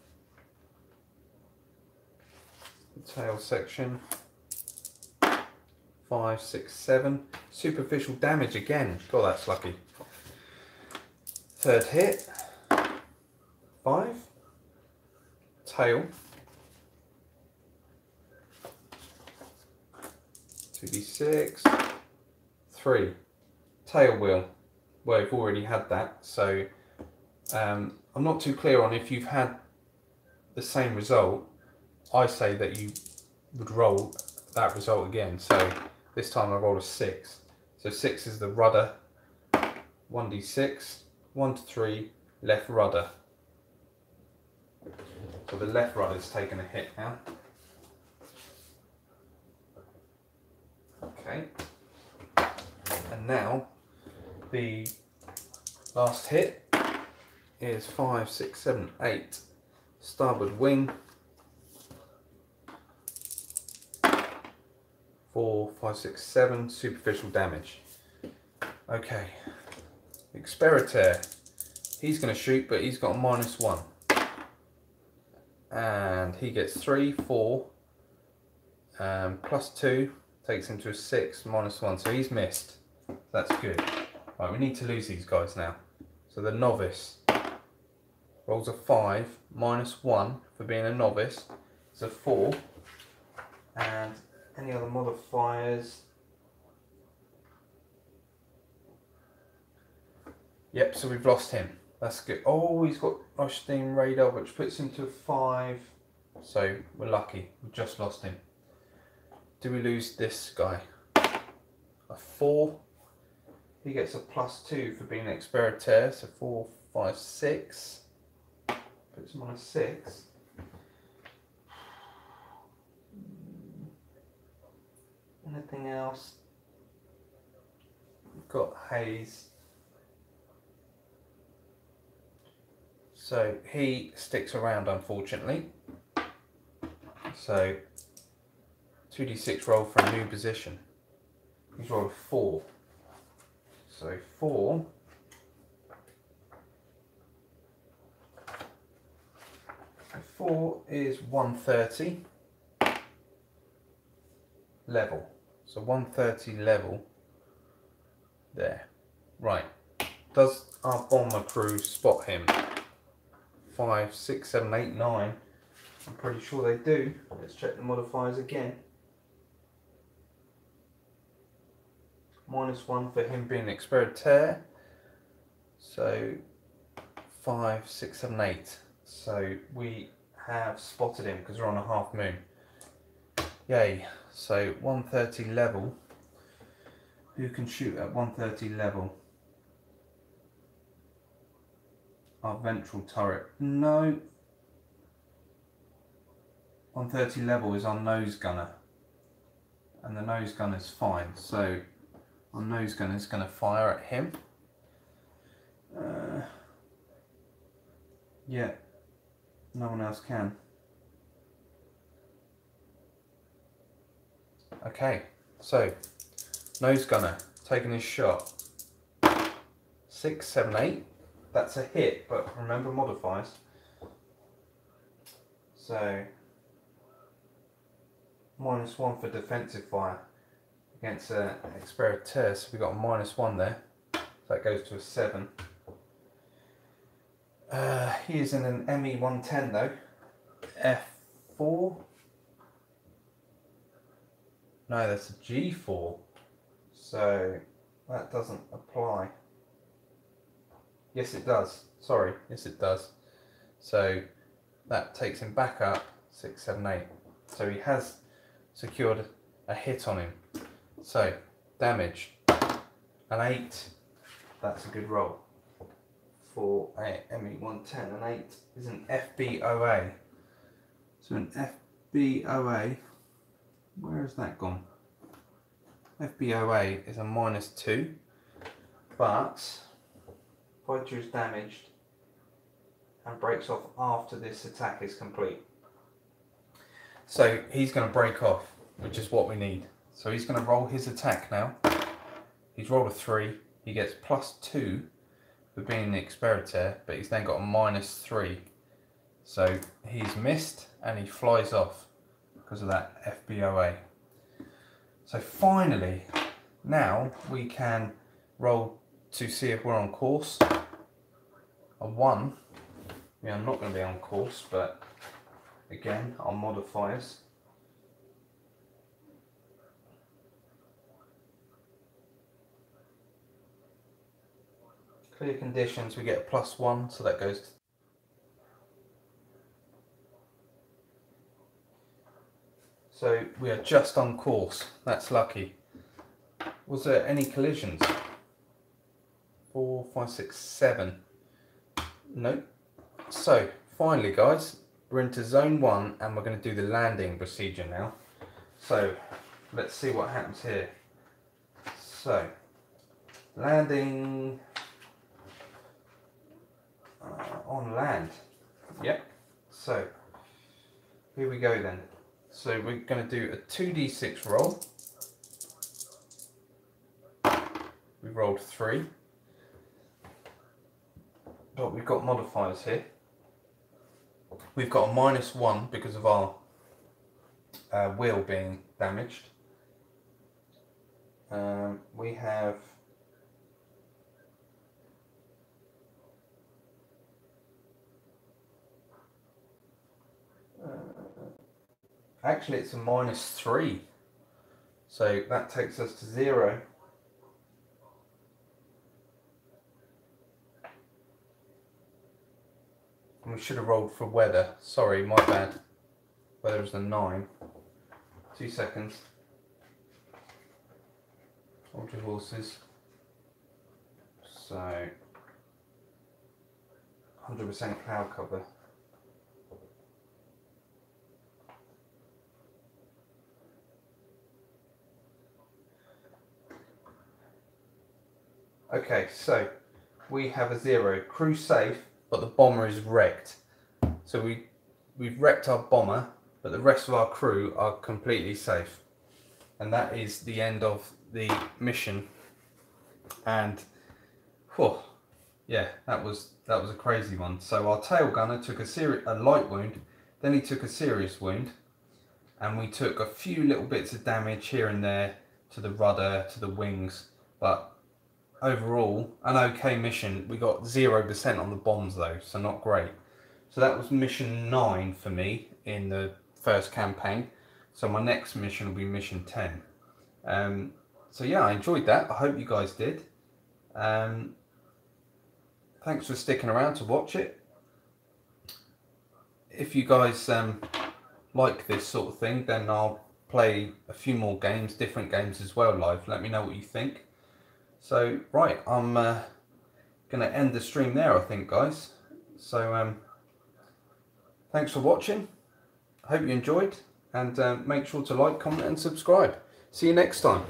tail section. Five, six, seven. Superficial damage again. God, that's lucky. Third hit. Five. Tail. 2d6. Three. Tail wheel. Well, we've already had that, so um, I'm not too clear on if you've had the same result I say that you would roll that result again. So this time I roll a six. So six is the rudder, 1d6, 1 to 3, left rudder. So the left rudder's taken a hit now. Okay. And now the last hit is 5, 6, 7, 8, starboard wing, four, five, six, seven, superficial damage. Okay, Experiteur, he's going to shoot, but he's got a minus one. And he gets three, four, um, plus two, takes him to a six, minus one. So he's missed. That's good. Right, we need to lose these guys now. So the novice rolls a five, minus one for being a novice. It's a four. And any other modifiers? Yep, so we've lost him. That's good. Oh, he's got Lichtenstein radar, which puts him to five. So we're lucky. We just lost him. Do we lose this guy? A four. He gets a plus two for being an Experiteur. So four, five, six. Puts him on a six. Anything else? We've got haze. So he sticks around unfortunately. So 2d6 roll for a new position. He's rolled 4. So 4 4 is 130 level. So 130 level there. Right. Does our bomber crew spot him? Five, six, seven, eight, nine. I'm pretty sure they do. Let's check the modifiers again. Minus one for him being Experiteur. So five, six, seven, eight. So we have spotted him because we're on a half moon. Yay. So 130 level. Who can shoot at 130 level? Our ventral turret. No. 130 level is our nose gunner. And the nose gunner is fine. So our nose gunner is going to fire at him. Uh, yeah. No one else can. Okay, so nose gunner taking his shot. Six, seven, eight. That's a hit, but remember modifiers. So minus one for defensive fire against an uh, Experator. So we got a minus one there. So that goes to a seven. Uh, he is in an ME 110 though. F4. No, that's a G4. So that doesn't apply. Yes, it does. Sorry. Yes, it does. So that takes him back up six, seven, eight. So he has secured a hit on him. So damage, an eight. That's a good roll for a ME110. An eight is an FBOA. So an FBOA, where has that gone? FBOA is a minus two, but Fighter is damaged and breaks off after this attack is complete. So he's going to break off, which is what we need. So he's going to roll his attack now. He's rolled a 3. He gets plus 2 for being the Experator, but he's then got a minus 3. So he's missed and he flies off because of that FBOA. So finally, now we can roll to see if we're on course. A 1 yeah, I'm not going to be on course, but again, our modifiers. Clear conditions, we get a plus one, so that goes to So we are just on course. That's lucky. Was there any collisions? Four, five, six, seven. Nope. So, finally guys, we're into zone one and we're going to do the landing procedure now. So, let's see what happens here. So, landing uh, on land. Yep. So, here we go then. So we're going to do a 2d6 roll. We rolled three. But we've got modifiers here. We've got a minus one because of our uh, wheel being damaged. Um, we have uh, actually it's a minus three. So that takes us to zero we should have rolled for weather. Sorry, my bad. Weather is a 9. Two seconds. Hold your horses. So, 100% cloud cover. Okay, so we have a zero. Crew safe but the bomber is wrecked. So we, we've wrecked our bomber, but the rest of our crew are completely safe. And that is the end of the mission. And, whew, yeah, that was that was a crazy one. So our tail gunner took a, seri a light wound, then he took a serious wound, and we took a few little bits of damage here and there to the rudder, to the wings, but overall an okay mission. We got 0% on the bombs though, so not great. So that was mission 9 for me in the first campaign. So my next mission will be mission 10. Um, so yeah, I enjoyed that. I hope you guys did. Um, thanks for sticking around to watch it. If you guys um, like this sort of thing, then I'll play a few more games, different games as well live. Let me know what you think. So, right, I'm uh, going to end the stream there, I think, guys. So, um, thanks for watching. Hope you enjoyed. And uh, make sure to like, comment and subscribe. See you next time.